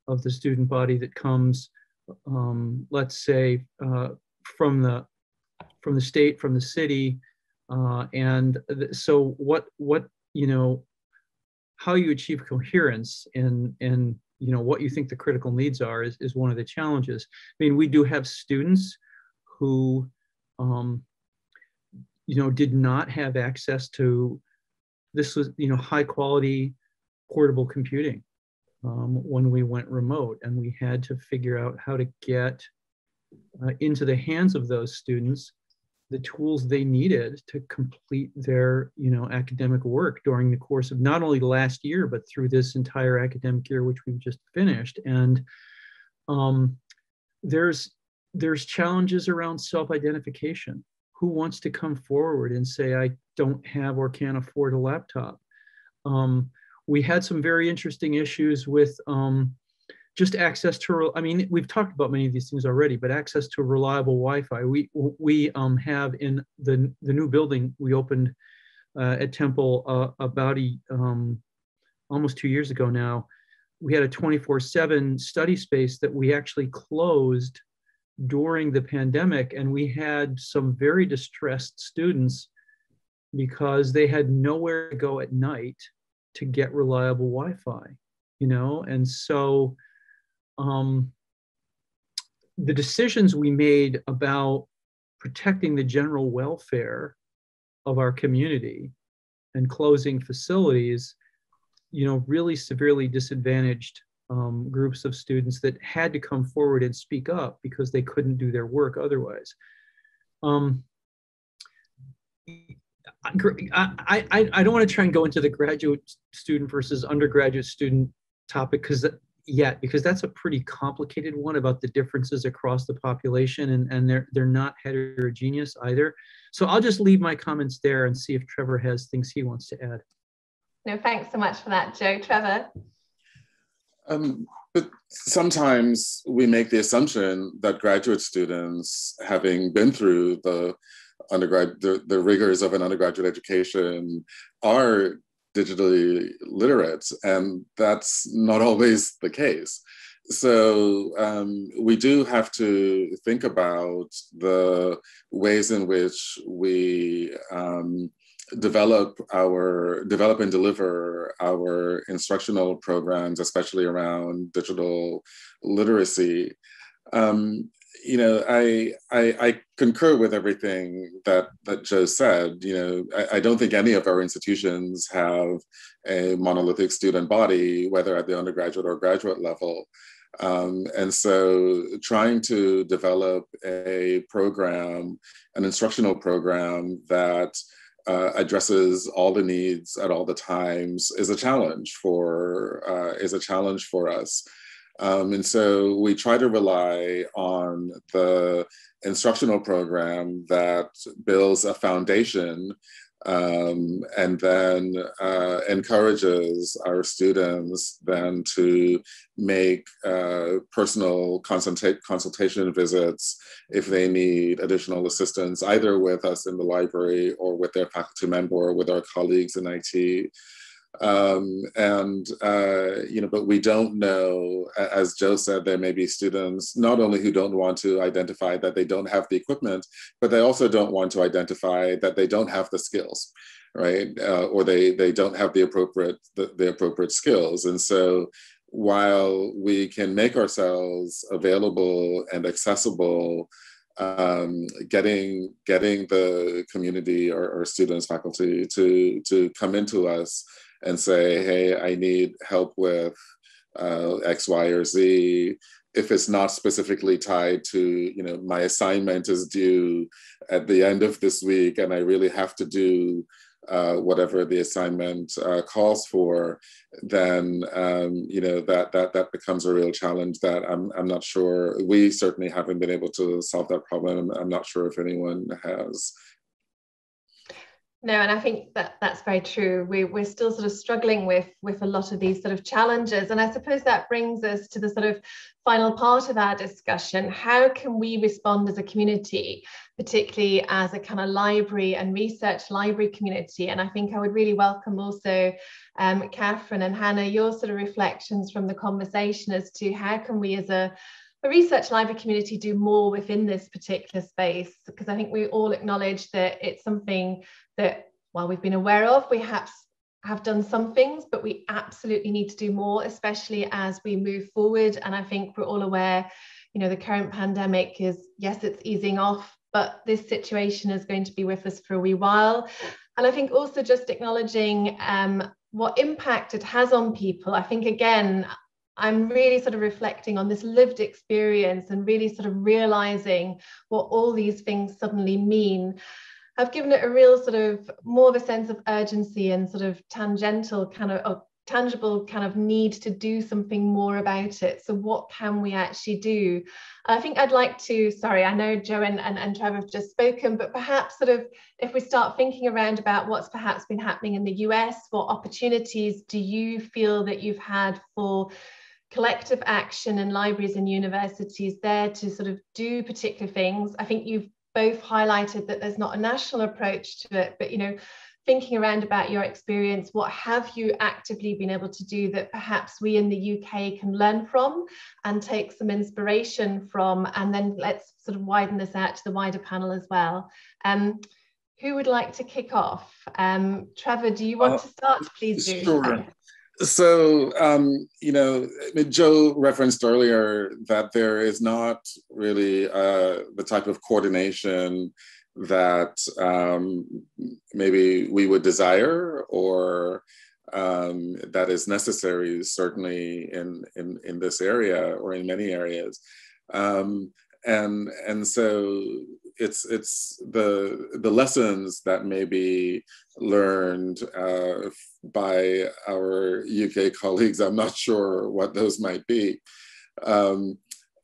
of the student body that comes, um, let's say, uh, from the from the state, from the city, uh, and so what what you know, how you achieve coherence in in you know what you think the critical needs are is, is one of the challenges. I mean, we do have students who um, you know, did not have access to this was, you know, high quality portable computing um, when we went remote. And we had to figure out how to get uh, into the hands of those students the tools they needed to complete their you know academic work during the course of not only last year but through this entire academic year which we've just finished and um, there's there's challenges around self-identification who wants to come forward and say, I don't have or can't afford a laptop? Um, we had some very interesting issues with um, just access to, I mean, we've talked about many of these things already, but access to reliable Wi-Fi. We, we um, have in the, the new building we opened uh, at Temple uh, about a, um, almost two years ago now. We had a 24 7 study space that we actually closed during the pandemic, and we had some very distressed students because they had nowhere to go at night to get reliable Wi-Fi, you know, and so um, the decisions we made about protecting the general welfare of our community and closing facilities, you know, really severely disadvantaged um, groups of students that had to come forward and speak up because they couldn't do their work otherwise. Um, I, I, I don't want to try and go into the graduate student versus undergraduate student topic because yet because that's a pretty complicated one about the differences across the population and, and they're they're not heterogeneous either. So I'll just leave my comments there and see if Trevor has things he wants to add. No, thanks so much for that, Joe. Trevor? Um, but sometimes we make the assumption that graduate students, having been through the undergrad the, the rigors of an undergraduate education are digitally literate and that's not always the case. So um, we do have to think about the ways in which we um, develop our develop and deliver our instructional programs especially around digital literacy um, you know, I, I, I concur with everything that that Joe said. You know, I, I, don't think any of our institutions have a monolithic student body, whether at the undergraduate or graduate level. Um, and so, trying to develop a program, an instructional program that uh, addresses all the needs at all the times is a challenge for uh, is a challenge for us. Um, and so we try to rely on the instructional program that builds a foundation um, and then uh, encourages our students then to make uh, personal consulta- consultation visits if they need additional assistance, either with us in the library or with their faculty member or with our colleagues in IT. Um, and, uh, you know, but we don't know, as Joe said, there may be students not only who don't want to identify that they don't have the equipment, but they also don't want to identify that they don't have the skills, right? Uh, or they, they don't have the appropriate, the, the appropriate skills. And so while we can make ourselves available and accessible um, getting getting the community or, or, students, faculty to to come into us and say, hey, I need help with uh, X, Y, or Z. If it's not specifically tied to, you know, my assignment is due at the end of this week and I really have to do uh, whatever the assignment uh, calls for, then um, you know that that that becomes a real challenge that I'm I'm not sure we certainly haven't been able to solve that problem. I'm not sure if anyone has. No, and I think that that's very true. We, we're still sort of struggling with with a lot of these sort of challenges, and I suppose that brings us to the sort of final part of our discussion. How can we respond as a community, particularly as a kind of library and research library community? And I think I would really welcome also, um, Catherine and Hannah, your sort of reflections from the conversation as to how can we as a a research library community do more within this particular space because I think we all acknowledge that it's something that while we've been aware of, we perhaps have done some things, but we absolutely need to do more, especially as we move forward. And I think we're all aware, you know, the current pandemic is, yes, it's easing off, but this situation is going to be with us for a wee while. And I think also just acknowledging um, what impact it has on people. I think, again, I'm really sort of reflecting on this lived experience and really sort of realizing what all these things suddenly mean. I've given it a real sort of more of a sense of urgency and sort of tangential kind of oh, tangible kind of need to do something more about it. So what can we actually do? I think I'd like to, sorry, I know Joe and, and, and Trevor have just spoken, but perhaps sort of if we start thinking around about what's perhaps been happening in the US, what opportunities do you feel that you've had for collective action in libraries and universities there to sort of do particular things? I think you've both highlighted that there's not a national approach to it, but you know, thinking around about your experience, what have you actively been able to do that perhaps we in the UK can learn from and take some inspiration from? And then let's sort of widen this out to the wider panel as well. Um, who would like to kick off? Um, Trevor, do you want uh, to start? Please do. Sure. So, um, you know, Joe referenced earlier that there is not really uh, the type of coordination that um, maybe we would desire or um, that is necessary, certainly in, in, in this area or in many areas. And, and so it's it's the the lessons that may be learned uh, by our UK colleagues. I'm not sure what those might be. Um,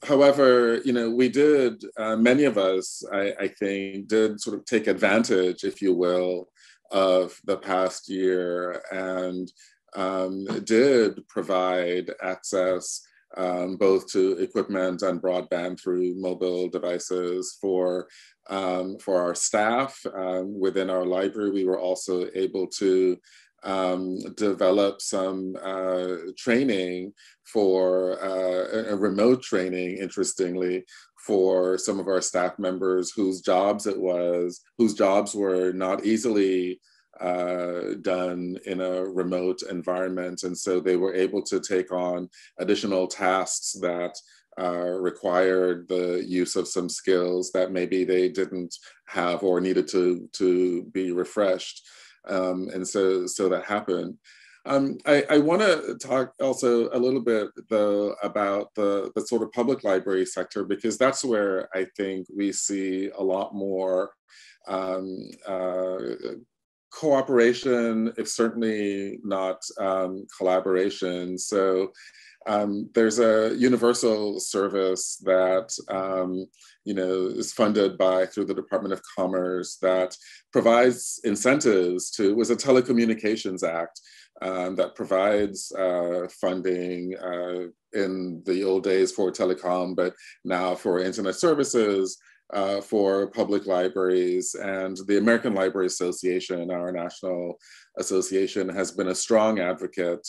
however, you know, we did uh, many of us, I, I, think, did sort of take advantage, if you will, of the past year and um, did provide access um, both to equipment and broadband through mobile devices for um, for our staff um, within our library. We were also able to um, develop some uh, training for uh, a remote training, interestingly, for some of our staff members whose jobs it was, whose jobs were not easily uh, done in a remote environment. And so they were able to take on additional tasks that uh, required the use of some skills that maybe they didn't have or needed to, to be refreshed. Um, and so, so that happened. Um, I, I want to talk also a little bit though about the, the sort of public library sector because that's where I think we see a lot more um, uh, cooperation, if certainly not um, collaboration. So um, there's a universal service that um, you know is funded by through the Department of Commerce that provides incentives to was a Telecommunications Act um, that provides uh, funding uh, in the old days for telecom, but now for internet services uh, for public libraries. And the American Library Association, our national association, has been a strong advocate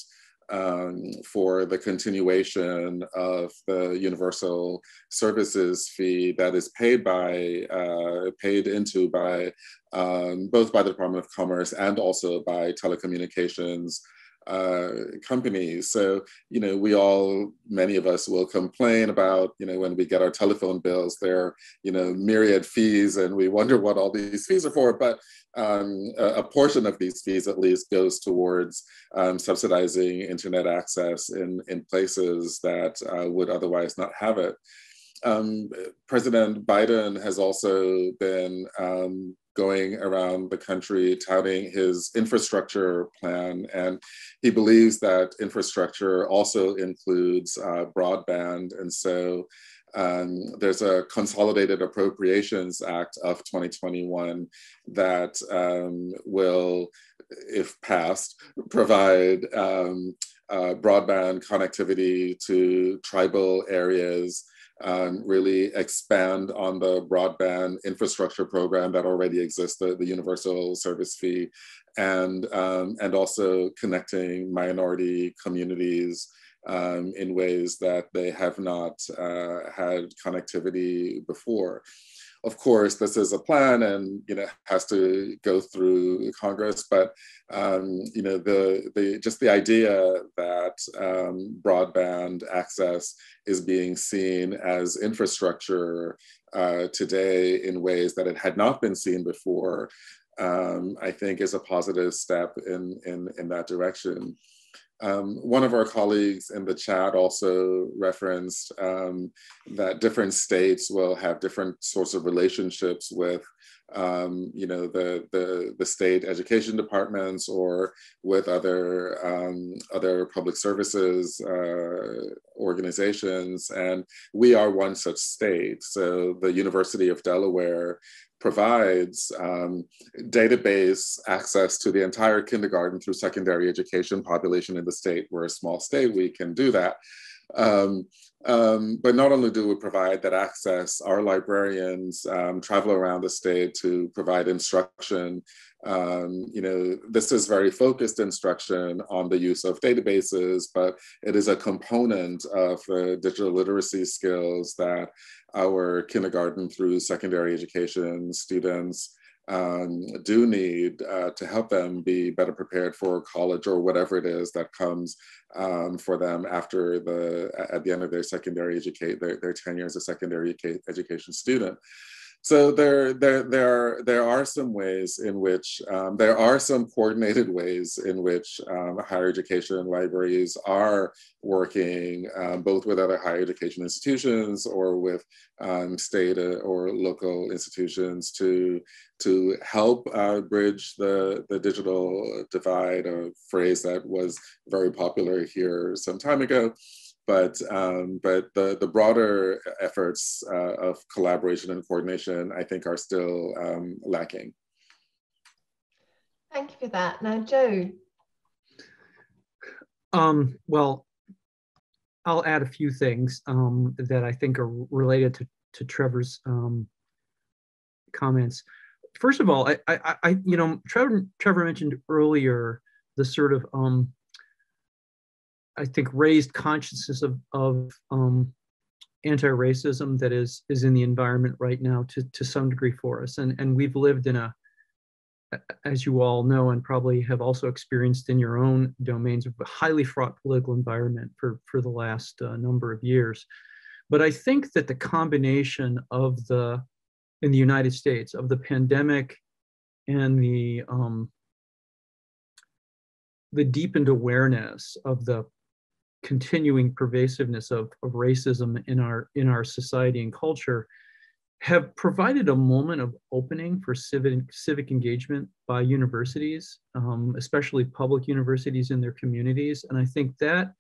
um, for the continuation of the universal services fee that is paid by uh, paid into by um, both by the Department of Commerce and also by telecommunications uh, companies. So, you know, we all, many of us will complain about, you know, when we get our telephone bills, there are, you know, myriad fees and we wonder what all these fees are for. But um, a, portion of these fees at least goes towards um, subsidizing internet access in, in places that uh, would otherwise not have it. Um, President Biden has also been um, going around the country touting his infrastructure plan. And he believes that infrastructure also includes uh, broadband. And so um, there's a Consolidated Appropriations Act of 2021 that um, will, if passed, provide um, uh, broadband connectivity to tribal areas um, really expand on the broadband infrastructure program that already exists, the, the universal service fee, and, um, and also connecting minority communities um, in ways that they have not uh, had connectivity before of course, this is a plan and you know has to go through Congress. But um, you know the the just the idea that um, broadband access is being seen as infrastructure uh, today in ways that it had not been seen before, um, I think is a positive step in in in that direction. Um, one of our colleagues in the chat also referenced um, that different states will have different sorts of relationships with, um, you know, the, the, the state education departments or with other um, other public services uh, organizations, and we are one such state. So the University of Delaware provides um, database access to the entire kindergarten through secondary education population in the state. We're a small state, we can do that. Um, um, but not only do we provide that access, our librarians um, travel around the state to provide instruction. Um, you know, this is very focused instruction on the use of databases, but it is a component of the digital literacy skills that our kindergarten through secondary education students um, do need uh, to help them be better prepared for college or whatever it is that comes um, for them after the at the end of their secondary educate their, their tenure as a secondary education student. So there, there, there, are, there are some ways in which, um, there are some coordinated ways in which um, higher education libraries are working um, both with other higher education institutions or with um, state uh, or local institutions to, to help uh, bridge the, the digital divide, a phrase that was very popular here some time ago but um, but the the broader efforts uh, of collaboration and coordination, I think, are still um, lacking. Thank you for that. Now, Joe. Um, well, I'll add a few things um, that I think are related to to Trevor's um, comments. First of all, I, I, I, you know, Trevor Trevor mentioned earlier the sort of um, I think raised consciousness of, of um, anti-racism that is is in the environment right now to, to some degree for us. And, and we've lived in a, as you all know, and probably have also experienced in your own domains, a highly fraught political environment for, for the last uh, number of years. But I think that the combination of the, in the United States, of the pandemic and the um, the deepened awareness of the continuing pervasiveness of, of racism in our in our society and culture have provided a moment of opening for civic civic engagement by universities, um, especially public universities in their communities. And I think that,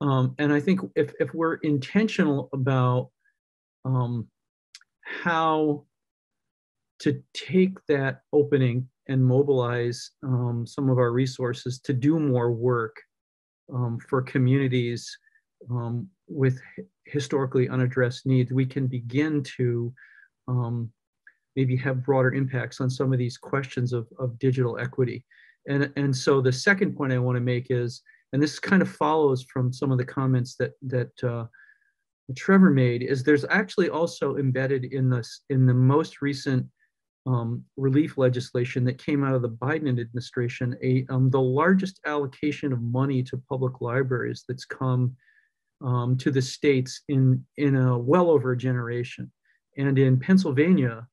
um, and I think if, if we're intentional about um, how to take that opening and mobilize um, some of our resources to do more work um, for communities um, with historically unaddressed needs, we can begin to um, maybe have broader impacts on some of these questions of, of digital equity. And, and so the second point I want to make is, and this kind of follows from some of the comments that, that uh, Trevor made, is there's actually also embedded in this in the most recent um, relief legislation that came out of the Biden administration, a, um, the largest allocation of money to public libraries that's come um, to the states in, in a well over a generation. And in Pennsylvania,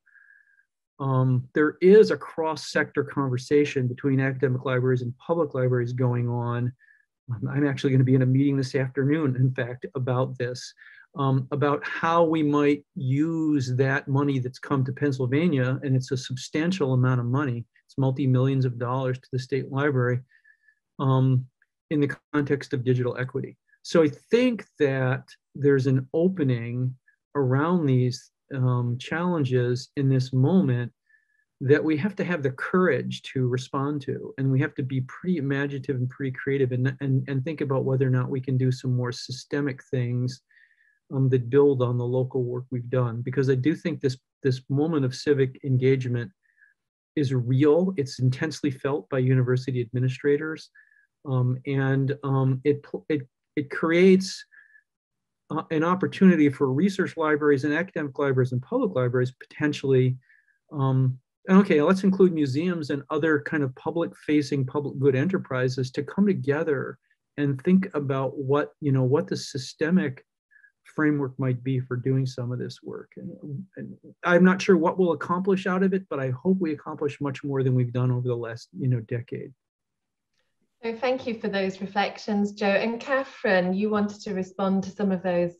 um, there is a cross-sector conversation between academic libraries and public libraries going on. Um, I'm actually going to be in a meeting this afternoon, in fact, about this um, about how we might use that money that's come to Pennsylvania, and it's a substantial amount of money. It's multi millions of dollars to the state library um, in the context of digital equity. So I think that there's an opening around these um, challenges in this moment that we have to have the courage to respond to and we have to be pretty imaginative and pretty creative and, and, and think about whether or not we can do some more systemic things um, that build on the local work we've done because I do think this this moment of civic engagement is real. It's intensely felt by university administrators, um, and um, it it it creates uh, an opportunity for research libraries and academic libraries and public libraries potentially. Um, okay, let's include museums and other kind of public-facing public good enterprises to come together and think about what you know what the systemic framework might be for doing some of this work. And, and, I'm not sure what we'll accomplish out of it, but I hope we accomplish much more than we've done over the last you know decade. So thank you for those reflections, Joe. And Catherine, you wanted to respond to some of those.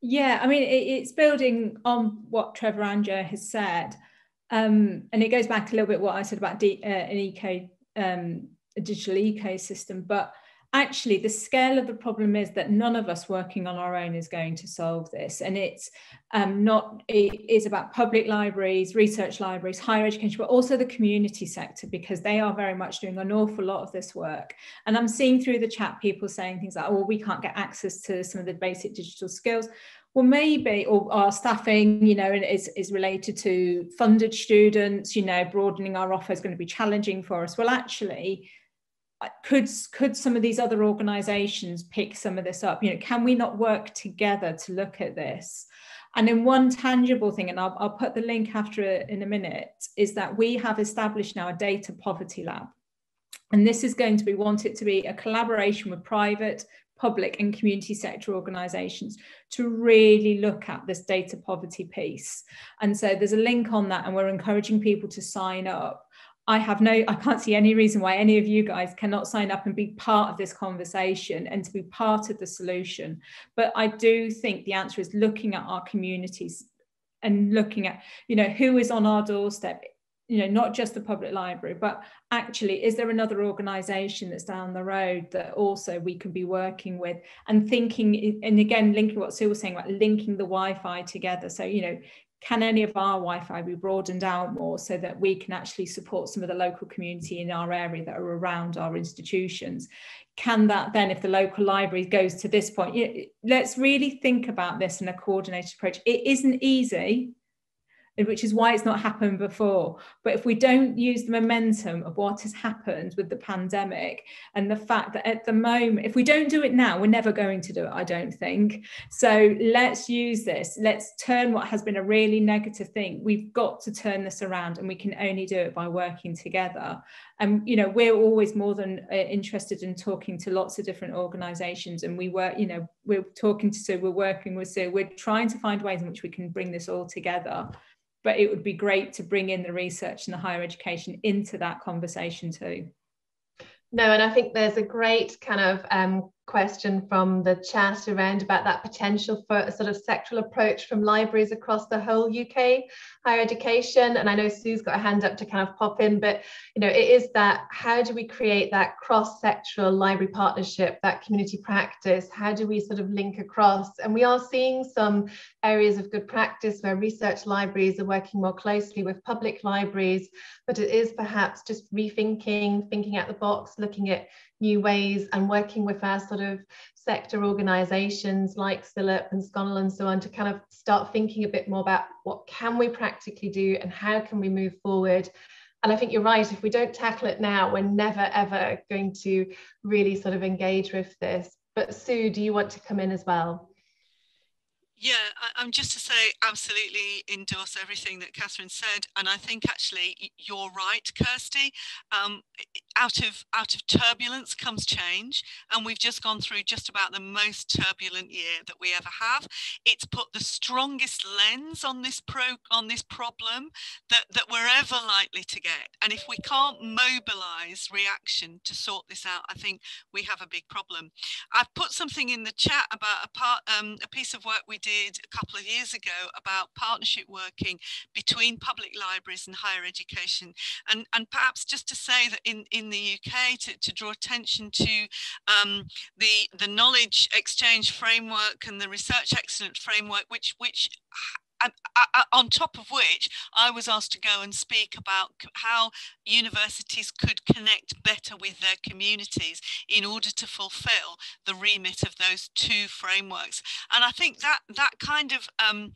Yeah, I mean, it, it's building on what Trevor Anger has said. Um, and it goes back a little bit what I said about D, uh, an eco, um, a digital ecosystem, but actually the scale of the problem is that none of us working on our own is going to solve this. And it's um, not it is about public libraries research libraries higher education but also the community sector because they are very much doing an awful lot of this work. And i'm seeing through the chat people saying things like oh well, we can't get access to some of the basic digital skills. Well maybe or our staffing you know is, is related to funded students you know broadening our offer is going to be challenging for us. Well actually Uh, could could some of these other organizations pick some of this up you know can we not work together to look at this and in one tangible thing and i'll, I'll put the link after it in a minute is that we have established now a data poverty lab and this is going to be wanted to be a collaboration with private public and community sector organisations to really look at this data poverty piece. And so there's a link on that, and we're encouraging people to sign up. I have no, I can't see any reason why any of you guys cannot sign up and be part of this conversation and to be part of the solution. But I do think the answer is looking at our communities and looking at, you know, who is on our doorstep you know not just the public library but actually is there another organization that's down the road that also we can be working with and thinking and again linking what sue was saying about linking the wi-fi together so you know can any of our wi-fi be broadened out more so that we can actually support some of the local community in our area that are around our institutions? Can that then if the local library goes to this point let's really think about this in a coordinated approach. It isn't easy which is why it's not happened before. But if we don't use the momentum of what has happened with the pandemic and the fact that at the moment, if we don't do it now, we're never going to do it, I don't think. So let's use this. Let's turn what has been a really negative thing. We've got to turn this around, and we can only do it by working together. And you know, we're always more than uh, interested in talking to lots of different organisations, and we work. You know, we're talking to Sue, we're working with Sue, we're trying to find ways in which we can bring this all together but it would be great to bring in the research and the higher education into that conversation too. No, and I think there's a great kind of um, question from the chat around about that potential for a sort of sectoral approach from libraries across the whole UK higher education. And I know Sue's got a hand up to kind of pop in, but you know, it is that how do we create that cross-sectoral library partnership, that community practice? How do we sort of link across? And we are seeing some areas of good practice where research libraries are working more closely with public libraries, but it is perhaps just rethinking, thinking out the box, looking at new ways and working with our sort of sector organizations like CILIP and SCONUL and so on to kind of start thinking a bit more about what can we practically do and how can we move forward and I think you're right. If we don't tackle it now, we're never ever going to really sort of engage with this. But Sue, do you want to come in as well? Yeah, I, am just to say, absolutely endorse everything that Catherine said, and I think actually you're right, Kirsty. Um, out of out of turbulence comes change, and we've just gone through just about the most turbulent year that we ever have. It's put the strongest lens on this pro on this problem that that we're ever likely to get, and if we can't mobilise reaction to sort this out, I think we have a big problem. I've put something in the chat about a part um, a piece of work we did did a couple of years ago about partnership working between public libraries and higher education. And, and perhaps just to say that in, in the UK, to, to draw attention to um, the, the knowledge exchange framework and the research excellence framework, which, which and, uh, on top of which I was asked to go and speak about how universities could connect better with their communities in order to fulfill the remit of those two frameworks. And I think that that kind of um,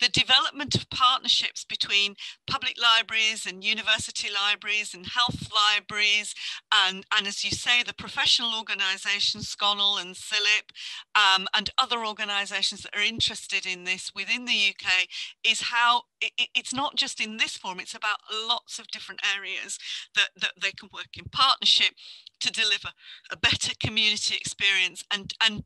the development of partnerships between public libraries and university libraries and health libraries, and, and as you say, the professional organisations, SCONUL and CILIP, um, and other organisations that are interested in this within the UK, is how it, it's not just in this form, it's about lots of different areas that, that they can work in partnership to deliver a better community experience and, and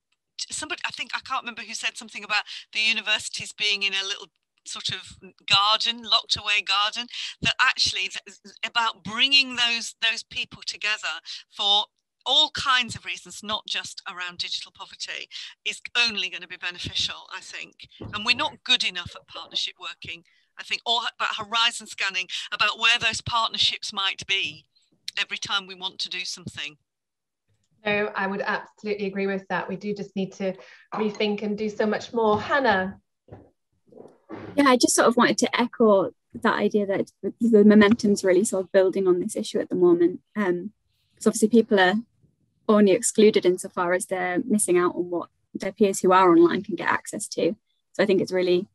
somebody i think i can't remember who said something about the universities being in a little sort of garden locked away garden that actually about bringing those those people together for all kinds of reasons, not just around digital poverty, is only going to be beneficial, I think. And we're not good enough at partnership working, I think, or about horizon scanning, about where those partnerships might be every time we want to do something. No, I would absolutely agree with that. We do just need to rethink and do so much more. Hannah. Yeah, I just sort of wanted to echo that idea that the momentum's really sort of building on this issue at the moment. Um, because obviously people are only excluded insofar as they're missing out on what their peers who are online can get access to. So I think it's really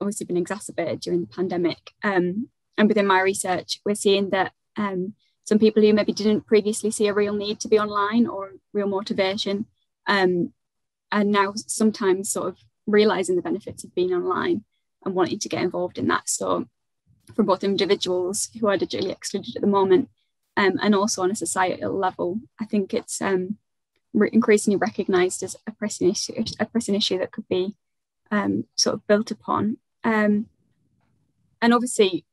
obviously been exacerbated during the pandemic. Um, and within my research, we're seeing that um, some people who maybe didn't previously see a real need to be online or real motivation um, are now sometimes sort of realizing the benefits of being online and wanting to get involved in that. So for both individuals who are digitally excluded at the moment um, and also on a societal level, I think it's um, re- increasingly recognised as a pressing issue, a pressing issue that could be um, sort of built upon. Um, and obviously,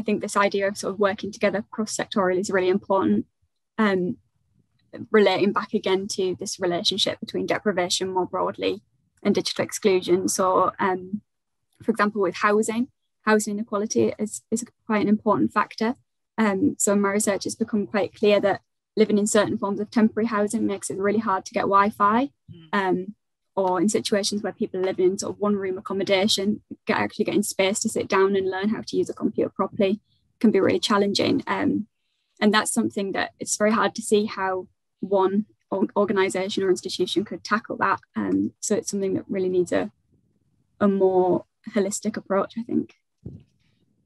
I think this idea of sort of working together cross sectorial is really important. Um, relating back again to this relationship between deprivation more broadly and digital exclusion. So, um, for example, with housing, housing inequality is, is quite an important factor. Um, so, my research, it's become quite clear that living in certain forms of temporary housing makes it really hard to get Wi Fi. Mm. Um, or in situations where people living in sort of one room accommodation, get, actually getting space to sit down and learn how to use a computer properly can be really challenging. Um, and that's something that it's very hard to see how one organization or institution could tackle that. Um, so it's something that really needs a, a more holistic approach, I think.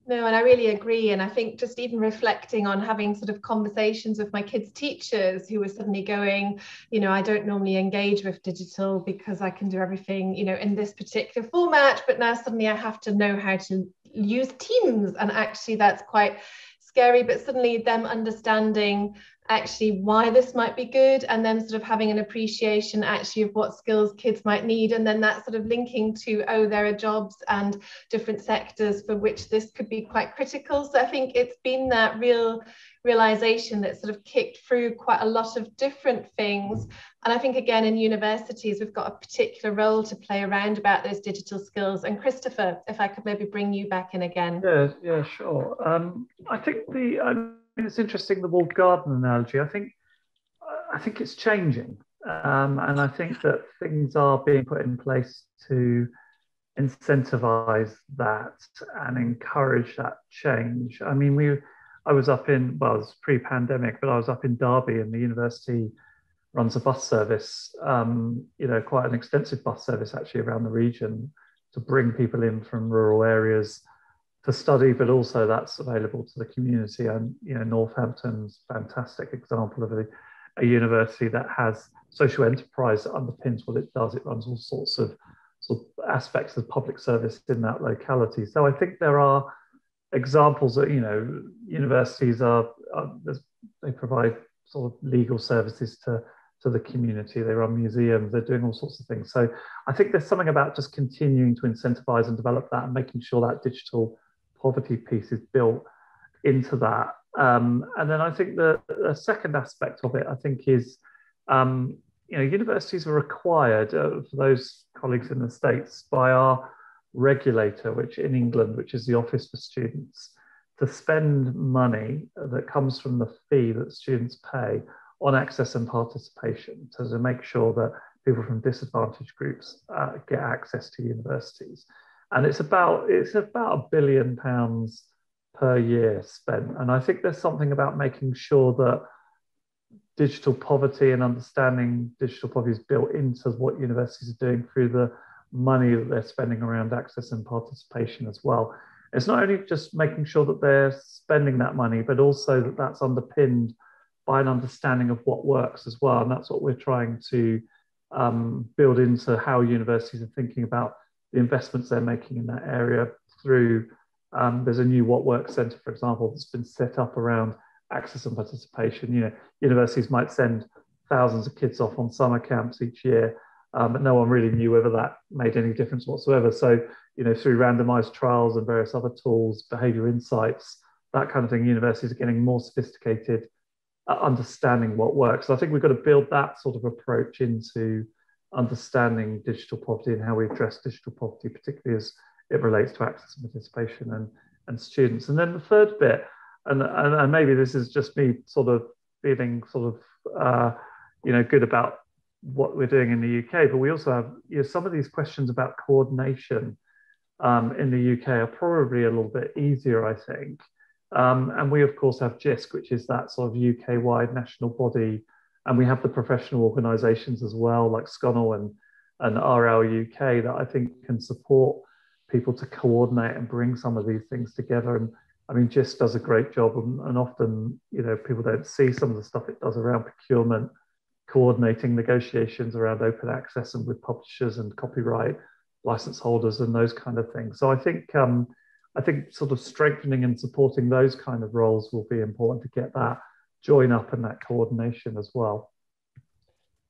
No, and I really agree. And I think just even reflecting on having sort of conversations with my kids' teachers who were suddenly going, you know, I don't normally engage with digital because I can do everything, you know, in this particular format, but now suddenly I have to know how to use Teams. And actually, that's quite scary, but suddenly them understanding actually why this might be good and then sort of having an appreciation actually of what skills kids might need and then that sort of linking to oh there are jobs and different sectors for which this could be quite critical. So i think it's been that real realization that sort of kicked through quite a lot of different things. And i think again in universities we've got a particular role to play around about those digital skills. And christopher if i could maybe bring you back in again. Yeah yeah sure. Um, i think the um it's interesting the walled garden analogy. I think I think it's changing, um, and I think that things are being put in place to incentivize that and encourage that change. I mean, we I was up in well, it was pre-pandemic, but I was up in Derby, and the university runs a bus service. Um, you know, quite an extensive bus service actually around the region to bring people in from rural areas to study, but also that's available to the community. And you know, Northampton's fantastic example of a, a university that has social enterprise that underpins what it does. It runs all sorts of sort of aspects of public service in that locality. So I think there are examples that you know universities are, are they provide sort of legal services to to the community. They run museums. They're doing all sorts of things. So I think there's something about just continuing to incentivize and develop that and making sure that digital poverty piece is built into that. Um, and then I think the, the, second aspect of it, I think, is um, you know universities are required uh, for those colleagues in the states by our regulator, which in England, which is the Office for Students, to spend money that comes from the fee that students pay on access and participation, so to make sure that people from disadvantaged groups uh, get access to universities and it's about it's about a billion pounds per year spent. And I think there's something about making sure that digital poverty and understanding digital poverty is built into what universities are doing through the money that they're spending around access and participation as well. It's not only just making sure that they're spending that money, but also that that's underpinned by an understanding of what works as well. And that's what we're trying to um, build into how universities are thinking about the investments they're making in that area through um, there's a new What Works Centre, for example, that's been set up around access and participation. You know, universities might send thousands of kids off on summer camps each year, um, but no one really knew whether that made any difference whatsoever. So, you know, through randomized trials and various other tools, behavior insights, that kind of thing, universities are getting more sophisticated at understanding what works. So I think we've got to build that sort of approach into understanding digital poverty and how we address digital poverty, particularly as it relates to access and participation and, and students. And then the third bit, and, and, and maybe this is just me sort of feeling sort of, uh, you know, good about what we're doing in the UK, but we also have, you know, some of these questions about coordination um, in the UK are probably a little bit easier, I think. Um, and we, of course, have JISC, which is that sort of UK wide national body and we have the professional organizations as well, like SCONUL and and RLUK that I think can support people to coordinate and bring some of these things together. And I mean, JISC does a great job, and, and often, you know, people don't see some of the stuff it does around procurement, coordinating negotiations around open access and with publishers and copyright license holders and those kind of things. So I think um, I think sort of strengthening and supporting those kind of roles will be important to get that join up in that coordination as well.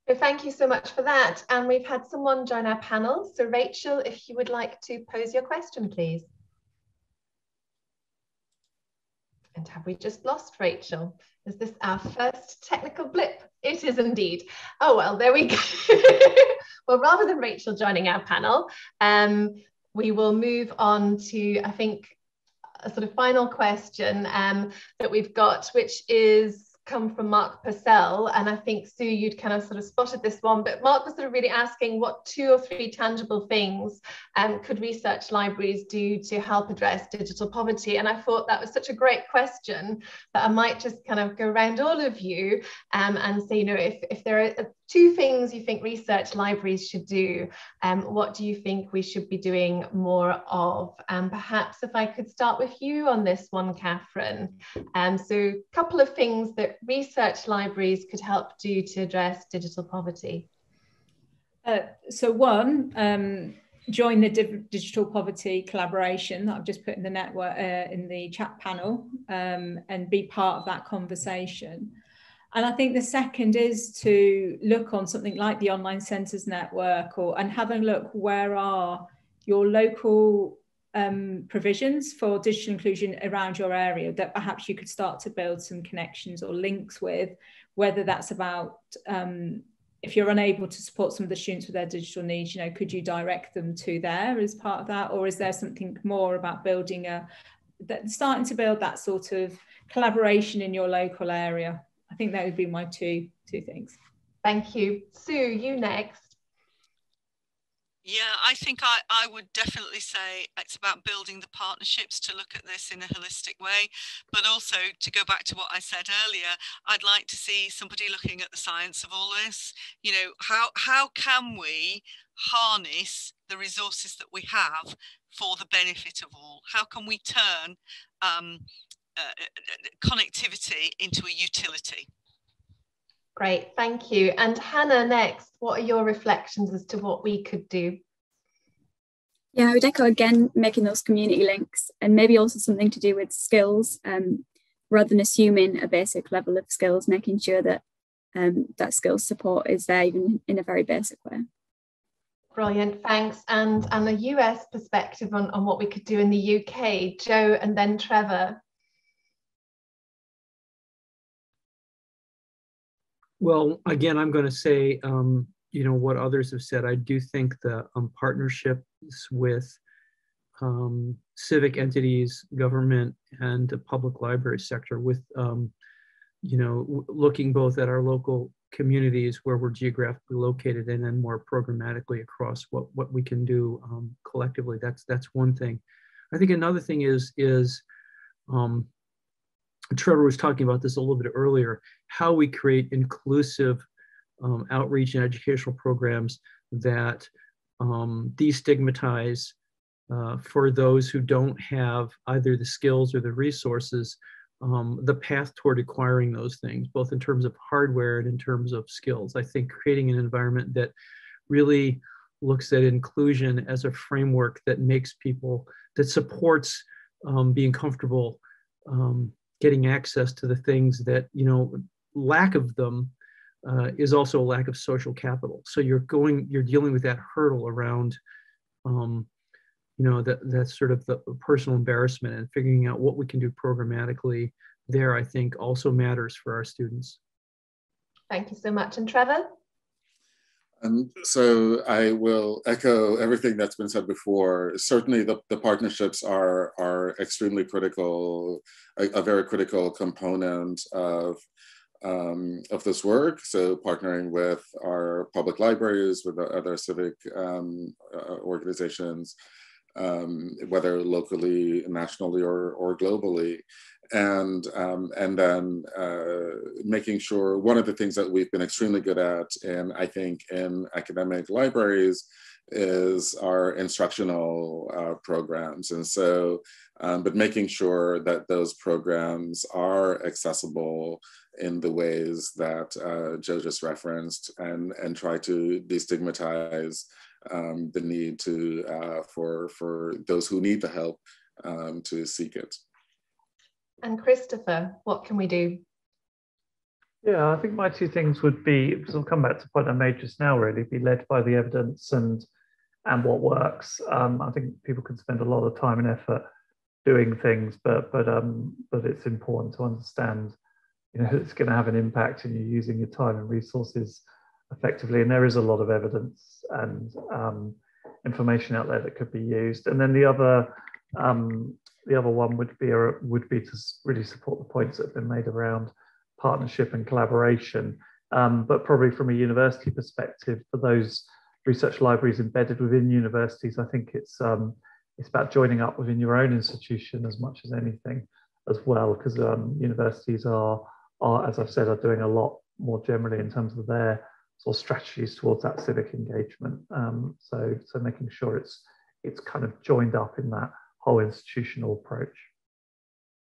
So thank you so much for that. And we've had someone join our panel. So Rachel, if you would like to pose your question, please. And have we just lost Rachel? Is this our first technical blip? It is indeed. Oh, well, there we go. well, rather than Rachel joining our panel, um, we will move on to, I think, a sort of final question um, that we've got, which is come from Mark Purcell. And I think, Sue, you'd kind of sort of spotted this one, but Mark was sort of really asking what two or three tangible things um, could research libraries do to help address digital poverty? And I thought that was such a great question that I might just kind of go around all of you um, and say, you know, if, if there are two things you think research libraries should do, um, what do you think we should be doing more of? And um, perhaps if I could start with you on this one, Catherine. Um, so a couple of things that research libraries could help do to address digital poverty. Uh, so one, um, join the digital poverty collaboration that I've just put in the network uh, in the chat panel um, and be part of that conversation. And I think the second is to look on something like the online centres network or and have a look where are your local um, provisions for digital inclusion around your area that perhaps you could start to build some connections or links with, whether that's about um, if you're unable to support some of the students with their digital needs, you know, could you direct them to there as part of that? Or is there something more about building a, that starting to build that sort of collaboration in your local area? I think that would be my two two things. Thank you. Sue, you next. Yeah, I think I, I would definitely say it's about building the partnerships to look at this in a holistic way. But also to go back to what I said earlier, I'd like to see somebody looking at the science of all this. You know, how how can we harness the resources that we have for the benefit of all? How can we turn um, uh, connectivity into a utility. Great, thank you. And Hannah, next, what are your reflections as to what we could do? Yeah, I would echo again making those community links and maybe also something to do with skills um, rather than assuming a basic level of skills, making sure that um, that skills support is there even in a very basic way. Brilliant, thanks. And, and a US perspective on, on what we could do in the UK, Joe and then Trevor. Well, again, I'm going to say, um, you know, what others have said. I do think the um, partnerships with um, civic entities, government, and the public library sector, with, um, you know, looking both at our local communities where we're geographically located and then more programmatically across what, what we can do um, collectively. That's that's one thing. I think another thing is is um, Trevor was talking about this a little bit earlier, how we create inclusive um, outreach and educational programs that um, destigmatize uh, for those who don't have either the skills or the resources, um, the path toward acquiring those things, both in terms of hardware and in terms of skills. I think creating an environment that really looks at inclusion as a framework that makes people, that supports um, being comfortable um, getting access to the things that you know lack of them uh, is also a lack of social capital. So you're going you're dealing with that hurdle around um, you know that that's sort of the personal embarrassment and figuring out what we can do programmatically there i think also matters for our students. Thank you so much. And trevor and so I will echo everything that's been said before. Certainly the, the partnerships are, are extremely critical, a, a very critical component of, um, of this work. So partnering with our public libraries, with other civic um, uh, organizations, um, whether locally, nationally, or, or globally. And, um, and then uh, making sure one of the things that we've been extremely good at, and I think in academic libraries, is our instructional uh, programs. And so, um, but making sure that those programs are accessible in the ways that uh, Joe just referenced and, and try to destigmatize um, the need to, uh, for, for those who need the help um, to seek it. And Christopher, what can we do? Yeah, I think my two things would be, so I'll come back to the point I made just now, really, be led by the evidence and and what works. Um, I think people can spend a lot of time and effort doing things, but but um, but it's important to understand, you know, it's going to have an impact, and you're using your time and resources effectively. And there is a lot of evidence and um, information out there that could be used. And then the other um, the other one would be would be to really support the points that have been made around partnership and collaboration. Um, but probably from a university perspective, for those research libraries embedded within universities, I think it's um, it's about joining up within your own institution as much as anything as well, because um, universities are are, as I've said, are doing a lot more generally in terms of their sort of strategies towards that civic engagement. Um, so so making sure it's it's kind of joined up in that whole institutional approach.